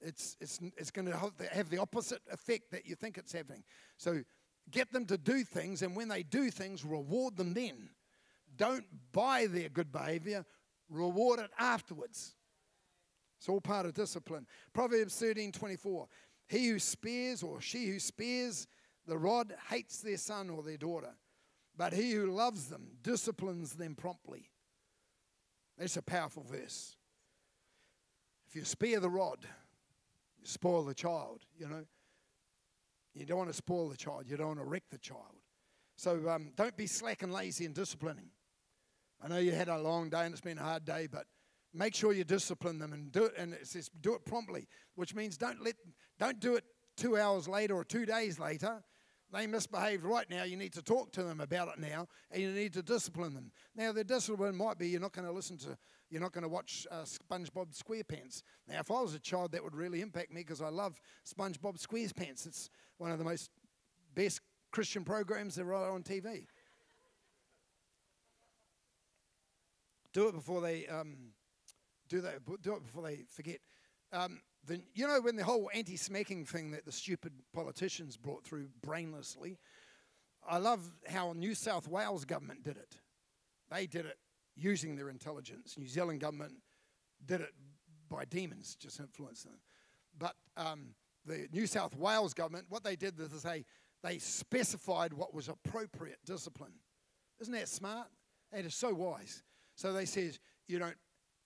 It's, it's, it's going to have the opposite effect that you think it's having. So get them to do things, and when they do things, reward them then. Don't buy their good behavior, reward it afterwards. It's all part of discipline. Proverbs 13 24. He who spares or she who spares the rod hates their son or their daughter, but he who loves them disciplines them promptly. That's a powerful verse. If you spare the rod, you spoil the child, you know. You don't want to spoil the child, you don't want to wreck the child. So um, don't be slack and lazy in disciplining. I know you had a long day and it's been a hard day, but make sure you discipline them and do it and it says do it promptly, which means don't let don't do it two hours later or two days later. They misbehaved right now. You need to talk to them about it now, and you need to discipline them. Now, the discipline might be you're not going to listen to, you're not going to watch uh, SpongeBob SquarePants. Now, if I was a child, that would really impact me because I love SpongeBob SquarePants. It's one of the most best Christian programs there are on TV. do it before they um, do that. Do it before they forget. Um, the, you know when the whole anti-smacking thing that the stupid politicians brought through brainlessly. I love how New South Wales government did it. They did it using their intelligence. New Zealand government did it by demons, just influencing them. But um, the New South Wales government, what they did is they they specified what was appropriate discipline. Isn't that smart? That is so wise. So they says you don't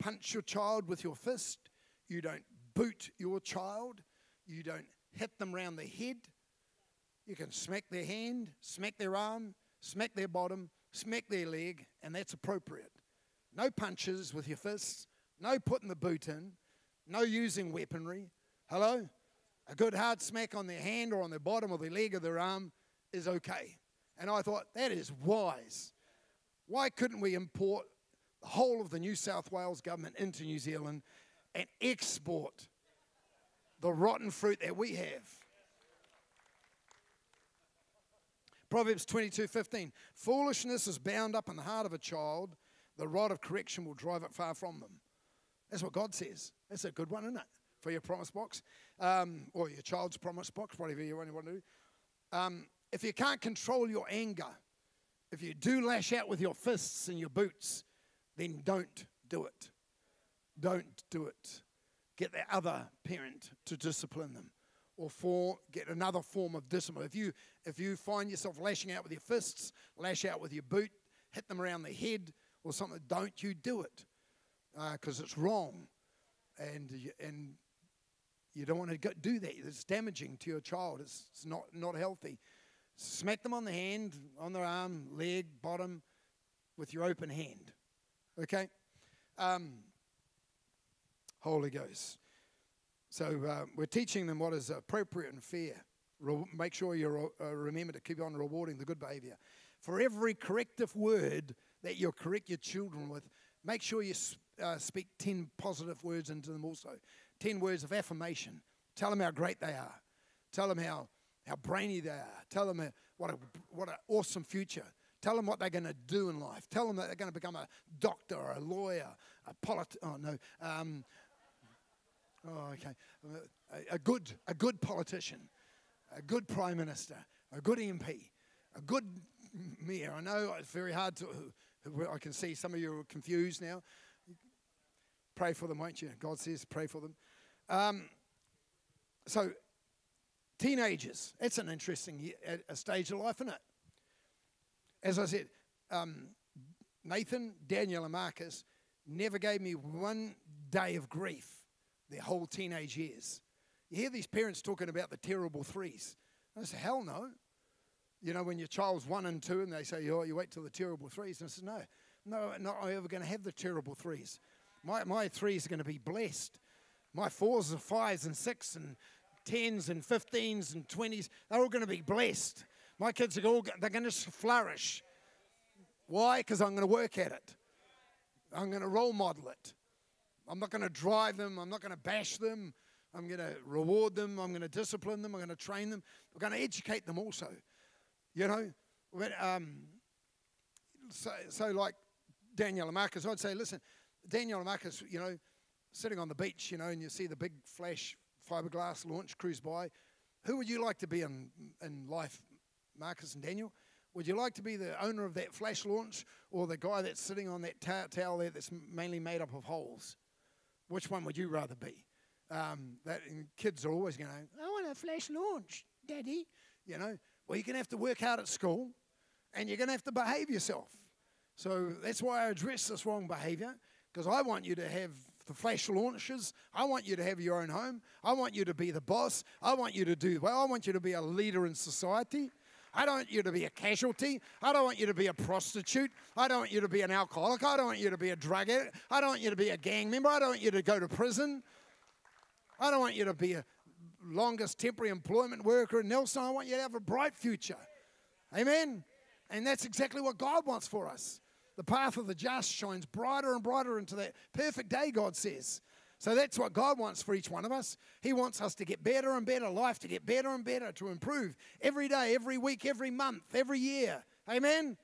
punch your child with your fist, you don't boot your child, you don't hit them round the head. You can smack their hand, smack their arm, smack their bottom, smack their leg, and that's appropriate. No punches with your fists, no putting the boot in, no using weaponry. Hello? A good hard smack on their hand or on their bottom or their leg or their arm is okay. And I thought, that is wise. Why couldn't we import the whole of the New South Wales government into New Zealand and export the rotten fruit that we have. Proverbs 22 15. Foolishness is bound up in the heart of a child, the rod of correction will drive it far from them. That's what God says. That's a good one, isn't it? For your promise box, um, or your child's promise box, whatever you want to do. Um, if you can't control your anger, if you do lash out with your fists and your boots, then don't do it. Don't do it. Get the other parent to discipline them or for get another form of discipline. If you if you find yourself lashing out with your fists, lash out with your boot, hit them around the head or something, don't you do it because uh, it's wrong, and you, and you don't want to go, do that. It's damaging to your child. It's, it's not not healthy. Smack them on the hand, on their arm, leg, bottom, with your open hand. Okay. Um, Holy Ghost. So uh, we're teaching them what is appropriate and fair. Re- make sure you uh, remember to keep on rewarding the good behavior. For every corrective word that you correct your children with, make sure you uh, speak 10 positive words into them also. 10 words of affirmation. Tell them how great they are. Tell them how, how brainy they are. Tell them what, a, what an awesome future. Tell them what they're going to do in life. Tell them that they're going to become a doctor or a lawyer, a polit- oh no, um, Oh, okay. A, a, good, a good politician, a good prime minister, a good MP, a good mayor. I know it's very hard to. I can see some of you are confused now. Pray for them, won't you? God says, pray for them. Um, so, teenagers. That's an interesting a stage of life, isn't it? As I said, um, Nathan, Daniel, and Marcus never gave me one day of grief their whole teenage years. You hear these parents talking about the terrible threes. I say, hell no. You know, when your child's one and two and they say, oh, you wait till the terrible threes. And I said, no, no, not ever going to have the terrible threes. My, my threes are going to be blessed. My fours and fives and six and tens and fifteens and twenties. They're all going to be blessed. My kids are all, they're going to flourish. Why? Because I'm going to work at it. I'm going to role model it. I'm not going to drive them. I'm not going to bash them. I'm going to reward them. I'm going to discipline them. I'm going to train them. I'm going to educate them also. You know, when, um, so, so like Daniel and Marcus, I'd say, listen, Daniel and Marcus, you know, sitting on the beach, you know, and you see the big flash fiberglass launch cruise by. Who would you like to be in, in life, Marcus and Daniel? Would you like to be the owner of that flash launch or the guy that's sitting on that towel there that's mainly made up of holes? Which one would you rather be? Um, that kids are always going, I want a flash launch, Daddy. You know, well, you're going to have to work hard at school and you're going to have to behave yourself. So that's why I address this wrong behavior because I want you to have the flash launches. I want you to have your own home. I want you to be the boss. I want you to do well. I want you to be a leader in society. I don't want you to be a casualty. I don't want you to be a prostitute. I don't want you to be an alcoholic. I don't want you to be a drug addict. I don't want you to be a gang member. I don't want you to go to prison. I don't want you to be a longest temporary employment worker in Nelson. I want you to have a bright future. Amen? And that's exactly what God wants for us. The path of the just shines brighter and brighter into that perfect day, God says. So that's what God wants for each one of us. He wants us to get better and better, life to get better and better, to improve every day, every week, every month, every year. Amen?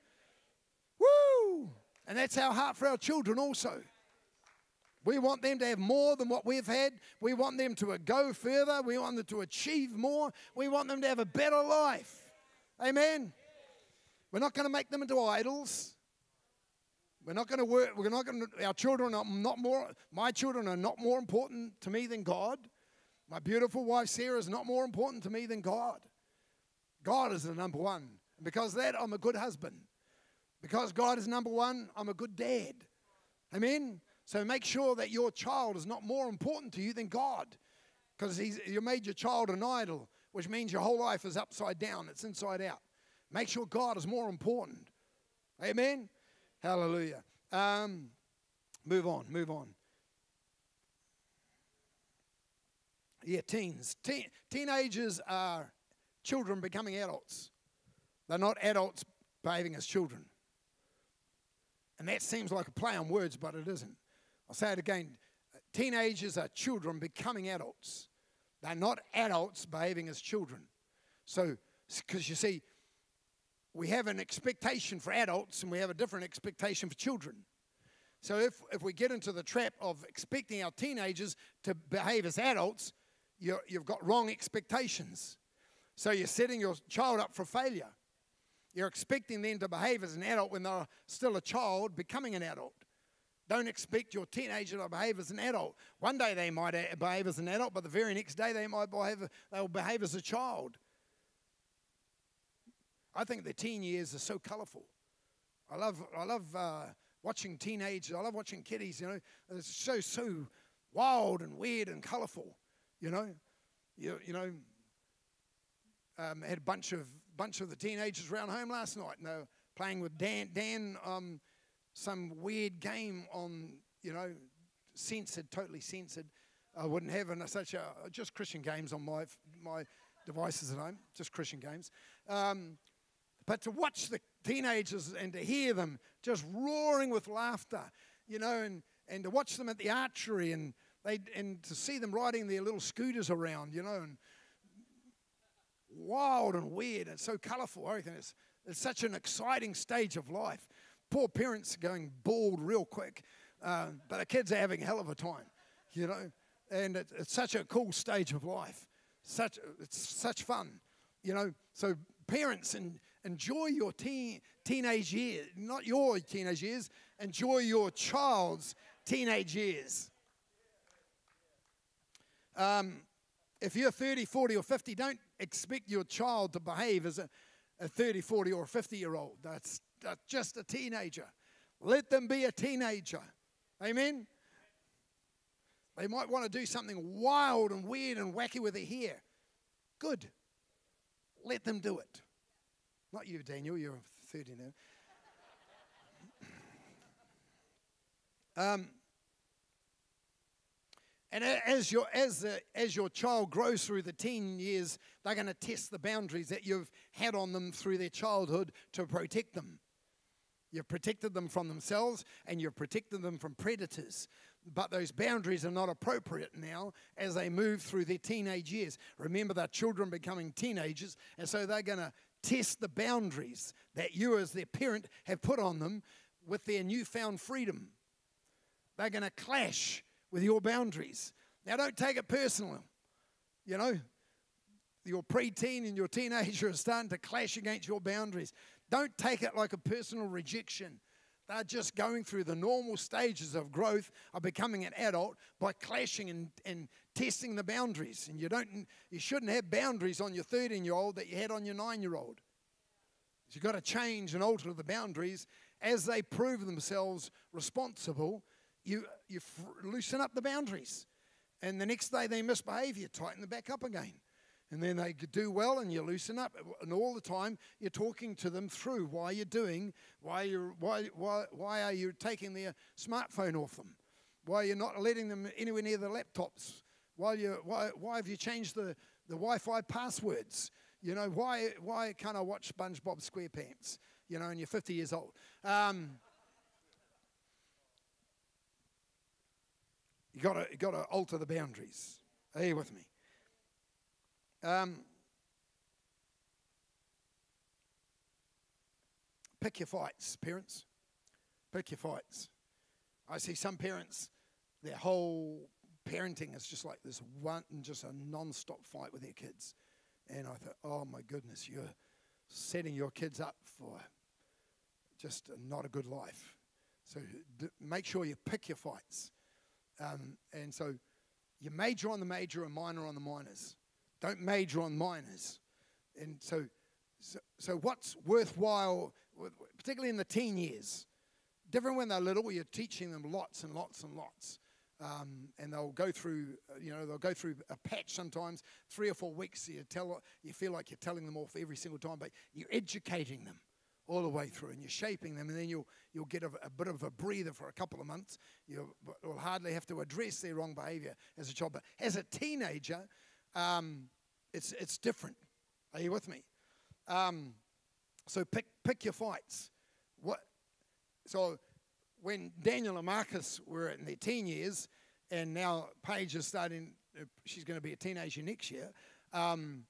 Woo! And that's our heart for our children also. We want them to have more than what we've had. We want them to go further. We want them to achieve more. We want them to have a better life. Amen? We're not going to make them into idols. We're not going to work. We're not going to. Our children are not more. My children are not more important to me than God. My beautiful wife Sarah is not more important to me than God. God is the number one. Because that, I'm a good husband. Because God is number one, I'm a good dad. Amen. So make sure that your child is not more important to you than God. Because you made your child an idol, which means your whole life is upside down, it's inside out. Make sure God is more important. Amen. Hallelujah. Um, move on, move on. Yeah, teens. Teen, teenagers are children becoming adults. They're not adults behaving as children. And that seems like a play on words, but it isn't. I'll say it again. Teenagers are children becoming adults. They're not adults behaving as children. So, because you see, we have an expectation for adults and we have a different expectation for children. So if, if we get into the trap of expecting our teenagers to behave as adults, you you've got wrong expectations. So you're setting your child up for failure. You're expecting them to behave as an adult when they're still a child becoming an adult. Don't expect your teenager to behave as an adult. One day they might behave as an adult, but the very next day they might behave, they'll behave as a child. I think the teen years are so colourful. I love, I love uh, watching teenagers. I love watching kiddies. You know, it's so so wild and weird and colourful. You know, you, you know. Um, had a bunch of bunch of the teenagers around home last night, and they were playing with Dan. Dan, um, some weird game on you know, censored, totally censored. I wouldn't have in such a just Christian games on my my devices at home, just Christian games. Um, but to watch the teenagers and to hear them just roaring with laughter, you know, and, and to watch them at the archery and, they, and to see them riding their little scooters around, you know, and wild and weird and so colourful. I reckon it's, it's such an exciting stage of life. Poor parents are going bald real quick, uh, but the kids are having a hell of a time, you know, and it, it's such a cool stage of life. Such, it's such fun, you know. So parents and enjoy your teen, teenage years, not your teenage years, enjoy your child's teenage years. Um, if you're 30, 40, or 50, don't expect your child to behave as a, a 30, 40, or 50 year old. That's, uh, just a teenager. Let them be a teenager. Amen? They might want to do something wild and weird and wacky with their hair. Good. Let them do it. Not you, Daniel. You're 30 now. Um, and as your, as, the, as your child grows through the teen years, they're going to test the boundaries that you've had on them through their childhood to protect them. You've protected them from themselves and you've protected them from predators. But those boundaries are not appropriate now as they move through their teenage years. Remember, they're children becoming teenagers, and so they're going to test the boundaries that you, as their parent, have put on them with their newfound freedom. They're going to clash with your boundaries. Now, don't take it personal. You know, your preteen and your teenager are starting to clash against your boundaries. Don't take it like a personal rejection. They're just going through the normal stages of growth of becoming an adult by clashing and, and testing the boundaries. And you don't you shouldn't have boundaries on your 13 year old that you had on your nine year old. You've got to change and alter the boundaries as they prove themselves responsible you, you loosen up the boundaries. And the next day they misbehave, you tighten them back up again. And then they do well and you loosen up. And all the time you're talking to them through why you're doing, why, you're, why, why, why are you taking their smartphone off them? Why you're not letting them anywhere near the laptops? Why, you, why, why have you changed the, the Wi Fi passwords? You know, why, why can't I watch SpongeBob SquarePants? You know, and you're 50 years old. Um, You got to you got to alter the boundaries. Are you with me? Um, pick your fights, parents. Pick your fights. I see some parents, their whole parenting is just like this one, just a non-stop fight with their kids. And I thought, oh my goodness, you're setting your kids up for just not a good life. So d- make sure you pick your fights. Um, and so you major on the major and minor on the minors. Don't major on minors. And so, so, so what's worthwhile, particularly in the teen years, different when they're little, you're teaching them lots and lots and lots. Um, and they'll go through, you know, they'll go through a patch sometimes, three or four weeks. You tell, you feel like you're telling them off every single time, but you're educating them all the way through and you're shaping them, and then you'll, you'll get a, a bit of a breather for a couple of months. You'll, you'll, hardly have to address their wrong behavior as a child. But as a teenager, um, it's, it's different. Are you with me? Um, so pick, pick your fights. What, so when Daniel and Marcus were in their teen years, and now Paige is starting, uh, she's going to be a teenager next year, um,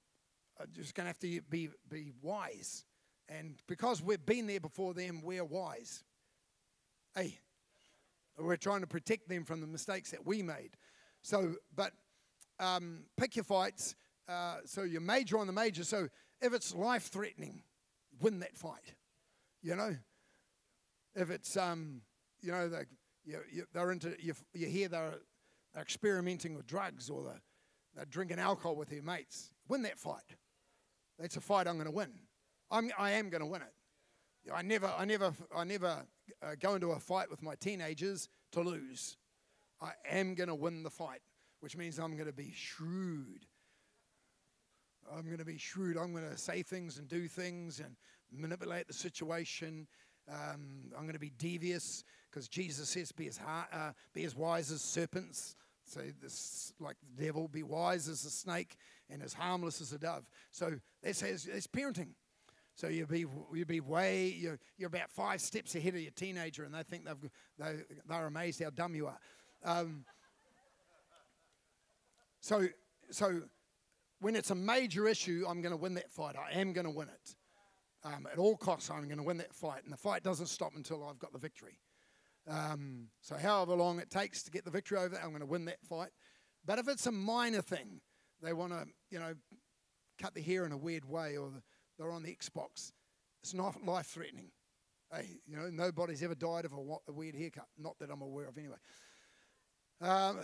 just going to have to be, be wise and because we've been there before them, we're wise. Hey, we're trying to protect them from the mistakes that we made. So, but um, pick your fights. Uh, so you major on the major. So if it's life threatening, win that fight. You know, if it's um, you know they, you, you, they're into you, you hear they're, they're experimenting with drugs or they're, they're drinking alcohol with their mates, win that fight. That's a fight I'm going to win. I'm, I am going to win it. I never, I never, I never uh, go into a fight with my teenagers to lose. I am going to win the fight, which means I'm going to be shrewd. I'm going to be shrewd. I'm going to say things and do things and manipulate the situation. Um, I'm going to be devious because Jesus says, "Be as hard, uh, be as wise as serpents." So this, like the devil, be wise as a snake and as harmless as a dove. So that's, that's parenting. So you'll be, you'll be way, you're, you're about five steps ahead of your teenager, and they think they've, they, they're amazed how dumb you are. Um, so, so when it's a major issue, I'm going to win that fight. I am going to win it. Um, at all costs, I'm going to win that fight. And the fight doesn't stop until I've got the victory. Um, so, however long it takes to get the victory over I'm going to win that fight. But if it's a minor thing, they want to, you know, cut the hair in a weird way or they're on the Xbox. It's not life threatening. Hey, you know, nobody's ever died of a, a weird haircut. Not that I'm aware of, anyway. Um,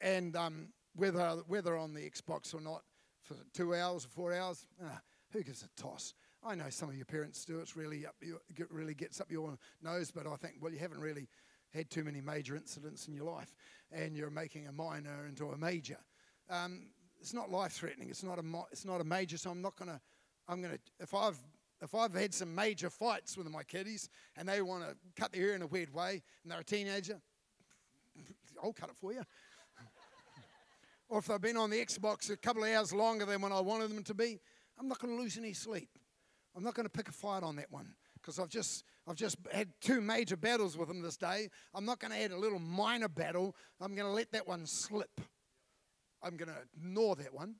and um, whether whether on the Xbox or not for two hours or four hours, ah, who gives a toss? I know some of your parents do. It's really up your, it really gets up your nose, but I think well, you haven't really had too many major incidents in your life, and you're making a minor into a major. Um, it's not life threatening. It's not a it's not a major. So I'm not gonna I'm gonna if I've if I've had some major fights with my kiddies and they want to cut their hair in a weird way and they're a teenager, I'll cut it for you. or if they've been on the Xbox a couple of hours longer than when I wanted them to be, I'm not going to lose any sleep. I'm not going to pick a fight on that one because I've just I've just had two major battles with them this day. I'm not going to add a little minor battle. I'm going to let that one slip. I'm going to ignore that one.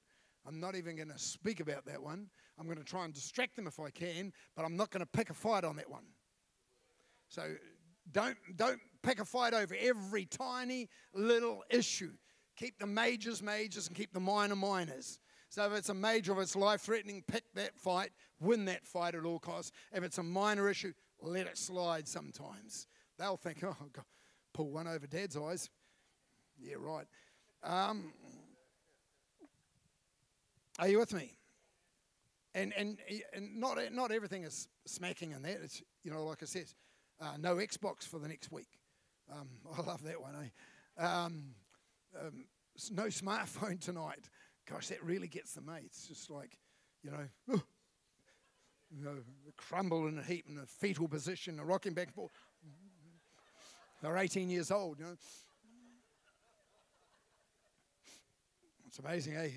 I'm not even going to speak about that one. I'm going to try and distract them if I can, but I'm not going to pick a fight on that one. So don't don't pick a fight over every tiny little issue. Keep the majors majors and keep the minor minors. So if it's a major, if it's life threatening, pick that fight, win that fight at all costs. If it's a minor issue, let it slide sometimes. They'll think, oh, God, pull one over dad's eyes. Yeah, right. Um, are you with me? And, and, and not, not everything is smacking in that. It's, you know, like I said, uh, no Xbox for the next week. Um, I love that one, eh? Um, um, no smartphone tonight. Gosh, that really gets the mate. It's just like, you know, you know, crumble in a heap in a fetal position, a rocking back and forth. They're 18 years old, you know. It's amazing, eh?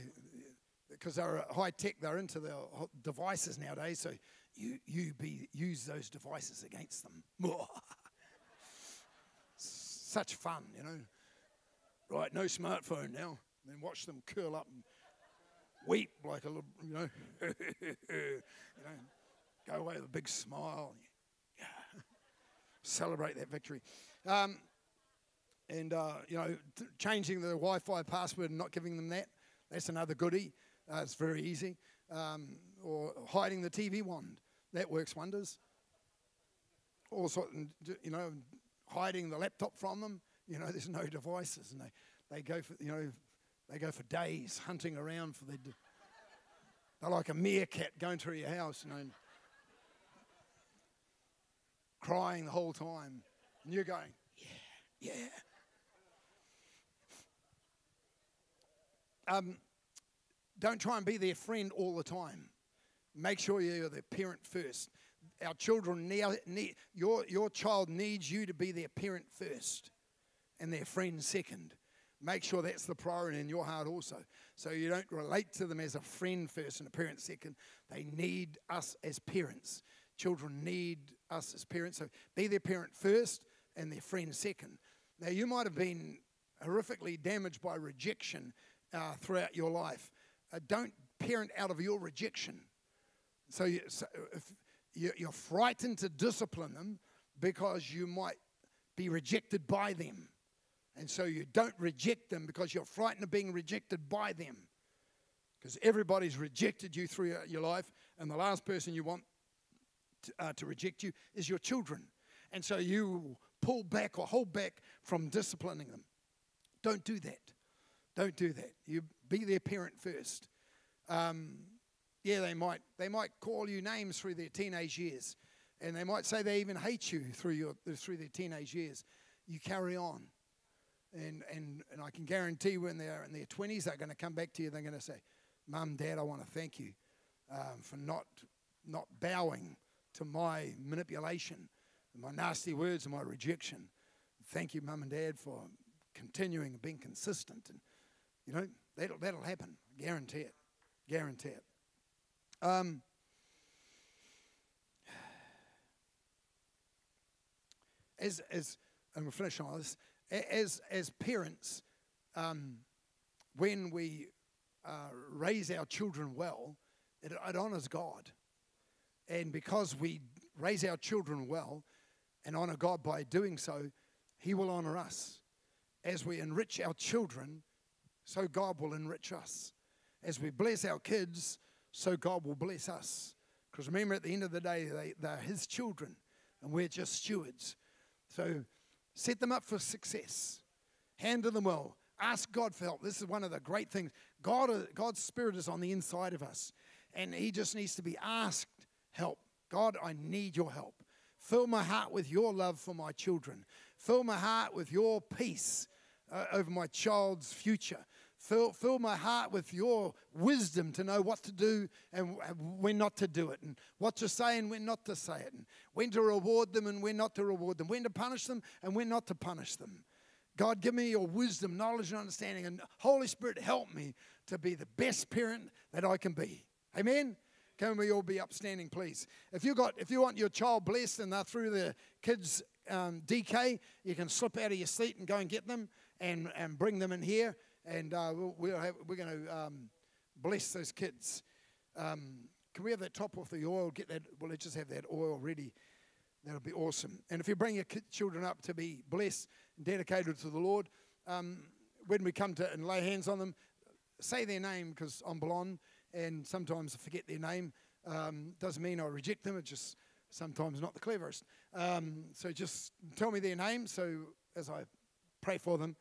because they're high tech, they're into their devices nowadays. So you you be use those devices against them. Such fun, you know. Right, no smartphone now. Then watch them curl up and weep like a little, you know. you know, go away with a big smile. Celebrate that victory. Um, and uh, you know, t- changing the Wi-Fi password and not giving them that. That's another goodie. Uh, it's very easy. Um, or hiding the TV wand. That works wonders. Also, you know, hiding the laptop from them. You know, there's no devices, and they, they go for you know, they go for days hunting around for their. they're like a meerkat going through your house, you know, crying the whole time, and you're going, yeah, yeah. Um, don't try and be their friend all the time. Make sure you're their parent first. Our children need, your, your child needs you to be their parent first and their friend second. Make sure that's the priority in your heart also. So you don't relate to them as a friend first and a parent second. They need us as parents. Children need us as parents. So be their parent first and their friend second. Now, you might have been horrifically damaged by rejection uh, throughout your life uh, don't parent out of your rejection. So, you, so you're frightened to discipline them because you might be rejected by them. And so you don't reject them because you're frightened of being rejected by them. Because everybody's rejected you through your life, and the last person you want to, uh, to reject you is your children. And so you pull back or hold back from disciplining them. Don't do that. Don't do that. You be their parent first. Um, yeah, they might they might call you names through their teenage years, and they might say they even hate you through your through their teenage years. You carry on, and and and I can guarantee when they're in their twenties, they're going to come back to you. They're going to say, "Mum, Dad, I want to thank you um, for not not bowing to my manipulation, my nasty words, and my rejection. Thank you, Mum and Dad, for continuing and being consistent and you know, that'll, that'll happen. Guarantee it. Guarantee it. Um, as, as, and we'll finish on this, as, as parents, um, when we uh, raise our children well, it, it honors God. And because we raise our children well and honor God by doing so, He will honor us. As we enrich our children, so God will enrich us. As we bless our kids, so God will bless us. Because remember, at the end of the day, they, they're His children, and we're just stewards. So set them up for success. Handle them well. Ask God for help. This is one of the great things. God, uh, God's Spirit is on the inside of us, and He just needs to be asked help. God, I need your help. Fill my heart with your love for my children. Fill my heart with your peace uh, over my child's future. Fill, fill my heart with your wisdom to know what to do and when not to do it, and what to say and when not to say it, and when to reward them and when not to reward them, when to punish them and when not to punish them. God, give me your wisdom, knowledge, and understanding. And Holy Spirit, help me to be the best parent that I can be. Amen. Can we all be upstanding, please? If you got, if you want your child blessed and they're through the kids' um, DK, you can slip out of your seat and go and get them and, and bring them in here, and uh, we'll, we'll have, we're going to um, bless those kids. Um, can we have that top off the oil? Get that. Well, let's just have that oil ready. That'll be awesome. And if you bring your children up to be blessed and dedicated to the Lord, um, when we come to and lay hands on them, say their name because I'm blonde and sometimes I forget their name. Um, doesn't mean I reject them. It's just sometimes not the cleverest. Um, so just tell me their name so as I pray for them,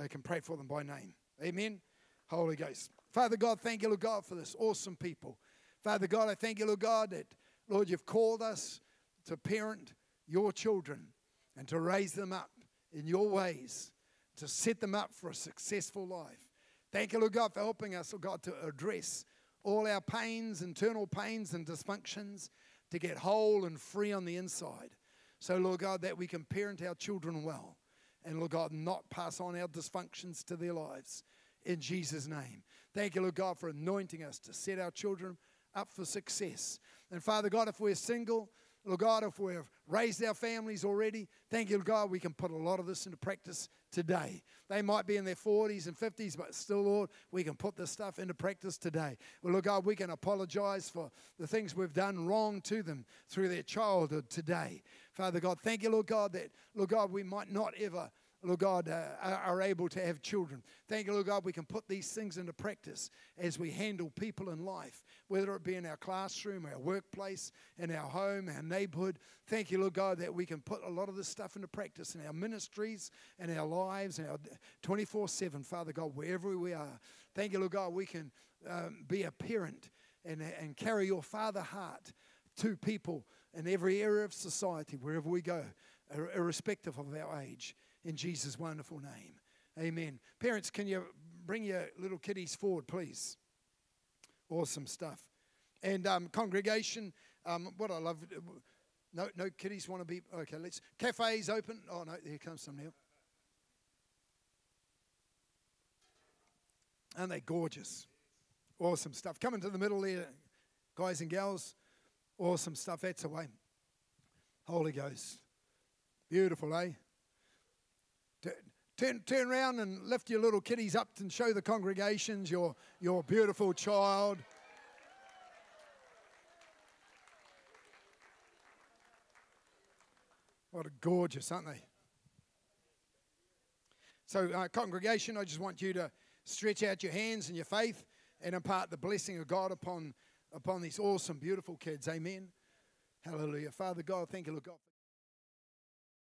I can pray for them by name. Amen. Holy Ghost. Father God, thank you, Lord God, for this awesome people. Father God, I thank you, Lord God, that, Lord, you've called us to parent your children and to raise them up in your ways, to set them up for a successful life. Thank you, Lord God, for helping us, Lord God, to address all our pains, internal pains and dysfunctions, to get whole and free on the inside. So, Lord God, that we can parent our children well. And, Lord God, not pass on our dysfunctions to their lives. In Jesus' name. Thank you, Lord God, for anointing us to set our children up for success. And, Father God, if we're single, Lord God, if we've raised our families already, thank you, Lord God, we can put a lot of this into practice today. They might be in their 40s and 50s, but still, Lord, we can put this stuff into practice today. Well, Lord God, we can apologize for the things we've done wrong to them through their childhood today. Father God, thank you, Lord God, that, Lord God, we might not ever Lord God, uh, are able to have children. Thank you, Lord God, we can put these things into practice as we handle people in life, whether it be in our classroom, our workplace, in our home, our neighborhood. Thank you, Lord God, that we can put a lot of this stuff into practice in our ministries and our lives and our 24 7, Father God, wherever we are. Thank you, Lord God, we can um, be a parent and, and carry your Father heart to people in every area of society, wherever we go, irrespective of our age in Jesus' wonderful name. Amen. Parents, can you bring your little kiddies forward, please? Awesome stuff. And um, congregation, um, what I love, no, no kiddies want to be, okay, let's, cafes open. Oh, no, here comes some now. Aren't they gorgeous? Awesome stuff. Coming to the middle there, guys and gals. Awesome stuff. That's away. Holy Ghost. Beautiful, eh? Turn, turn around and lift your little kiddies up and show the congregations your, your beautiful child. What a gorgeous, aren't they? So, uh, congregation, I just want you to stretch out your hands and your faith and impart the blessing of God upon, upon these awesome, beautiful kids. Amen. Hallelujah. Father God, thank you, Lord God.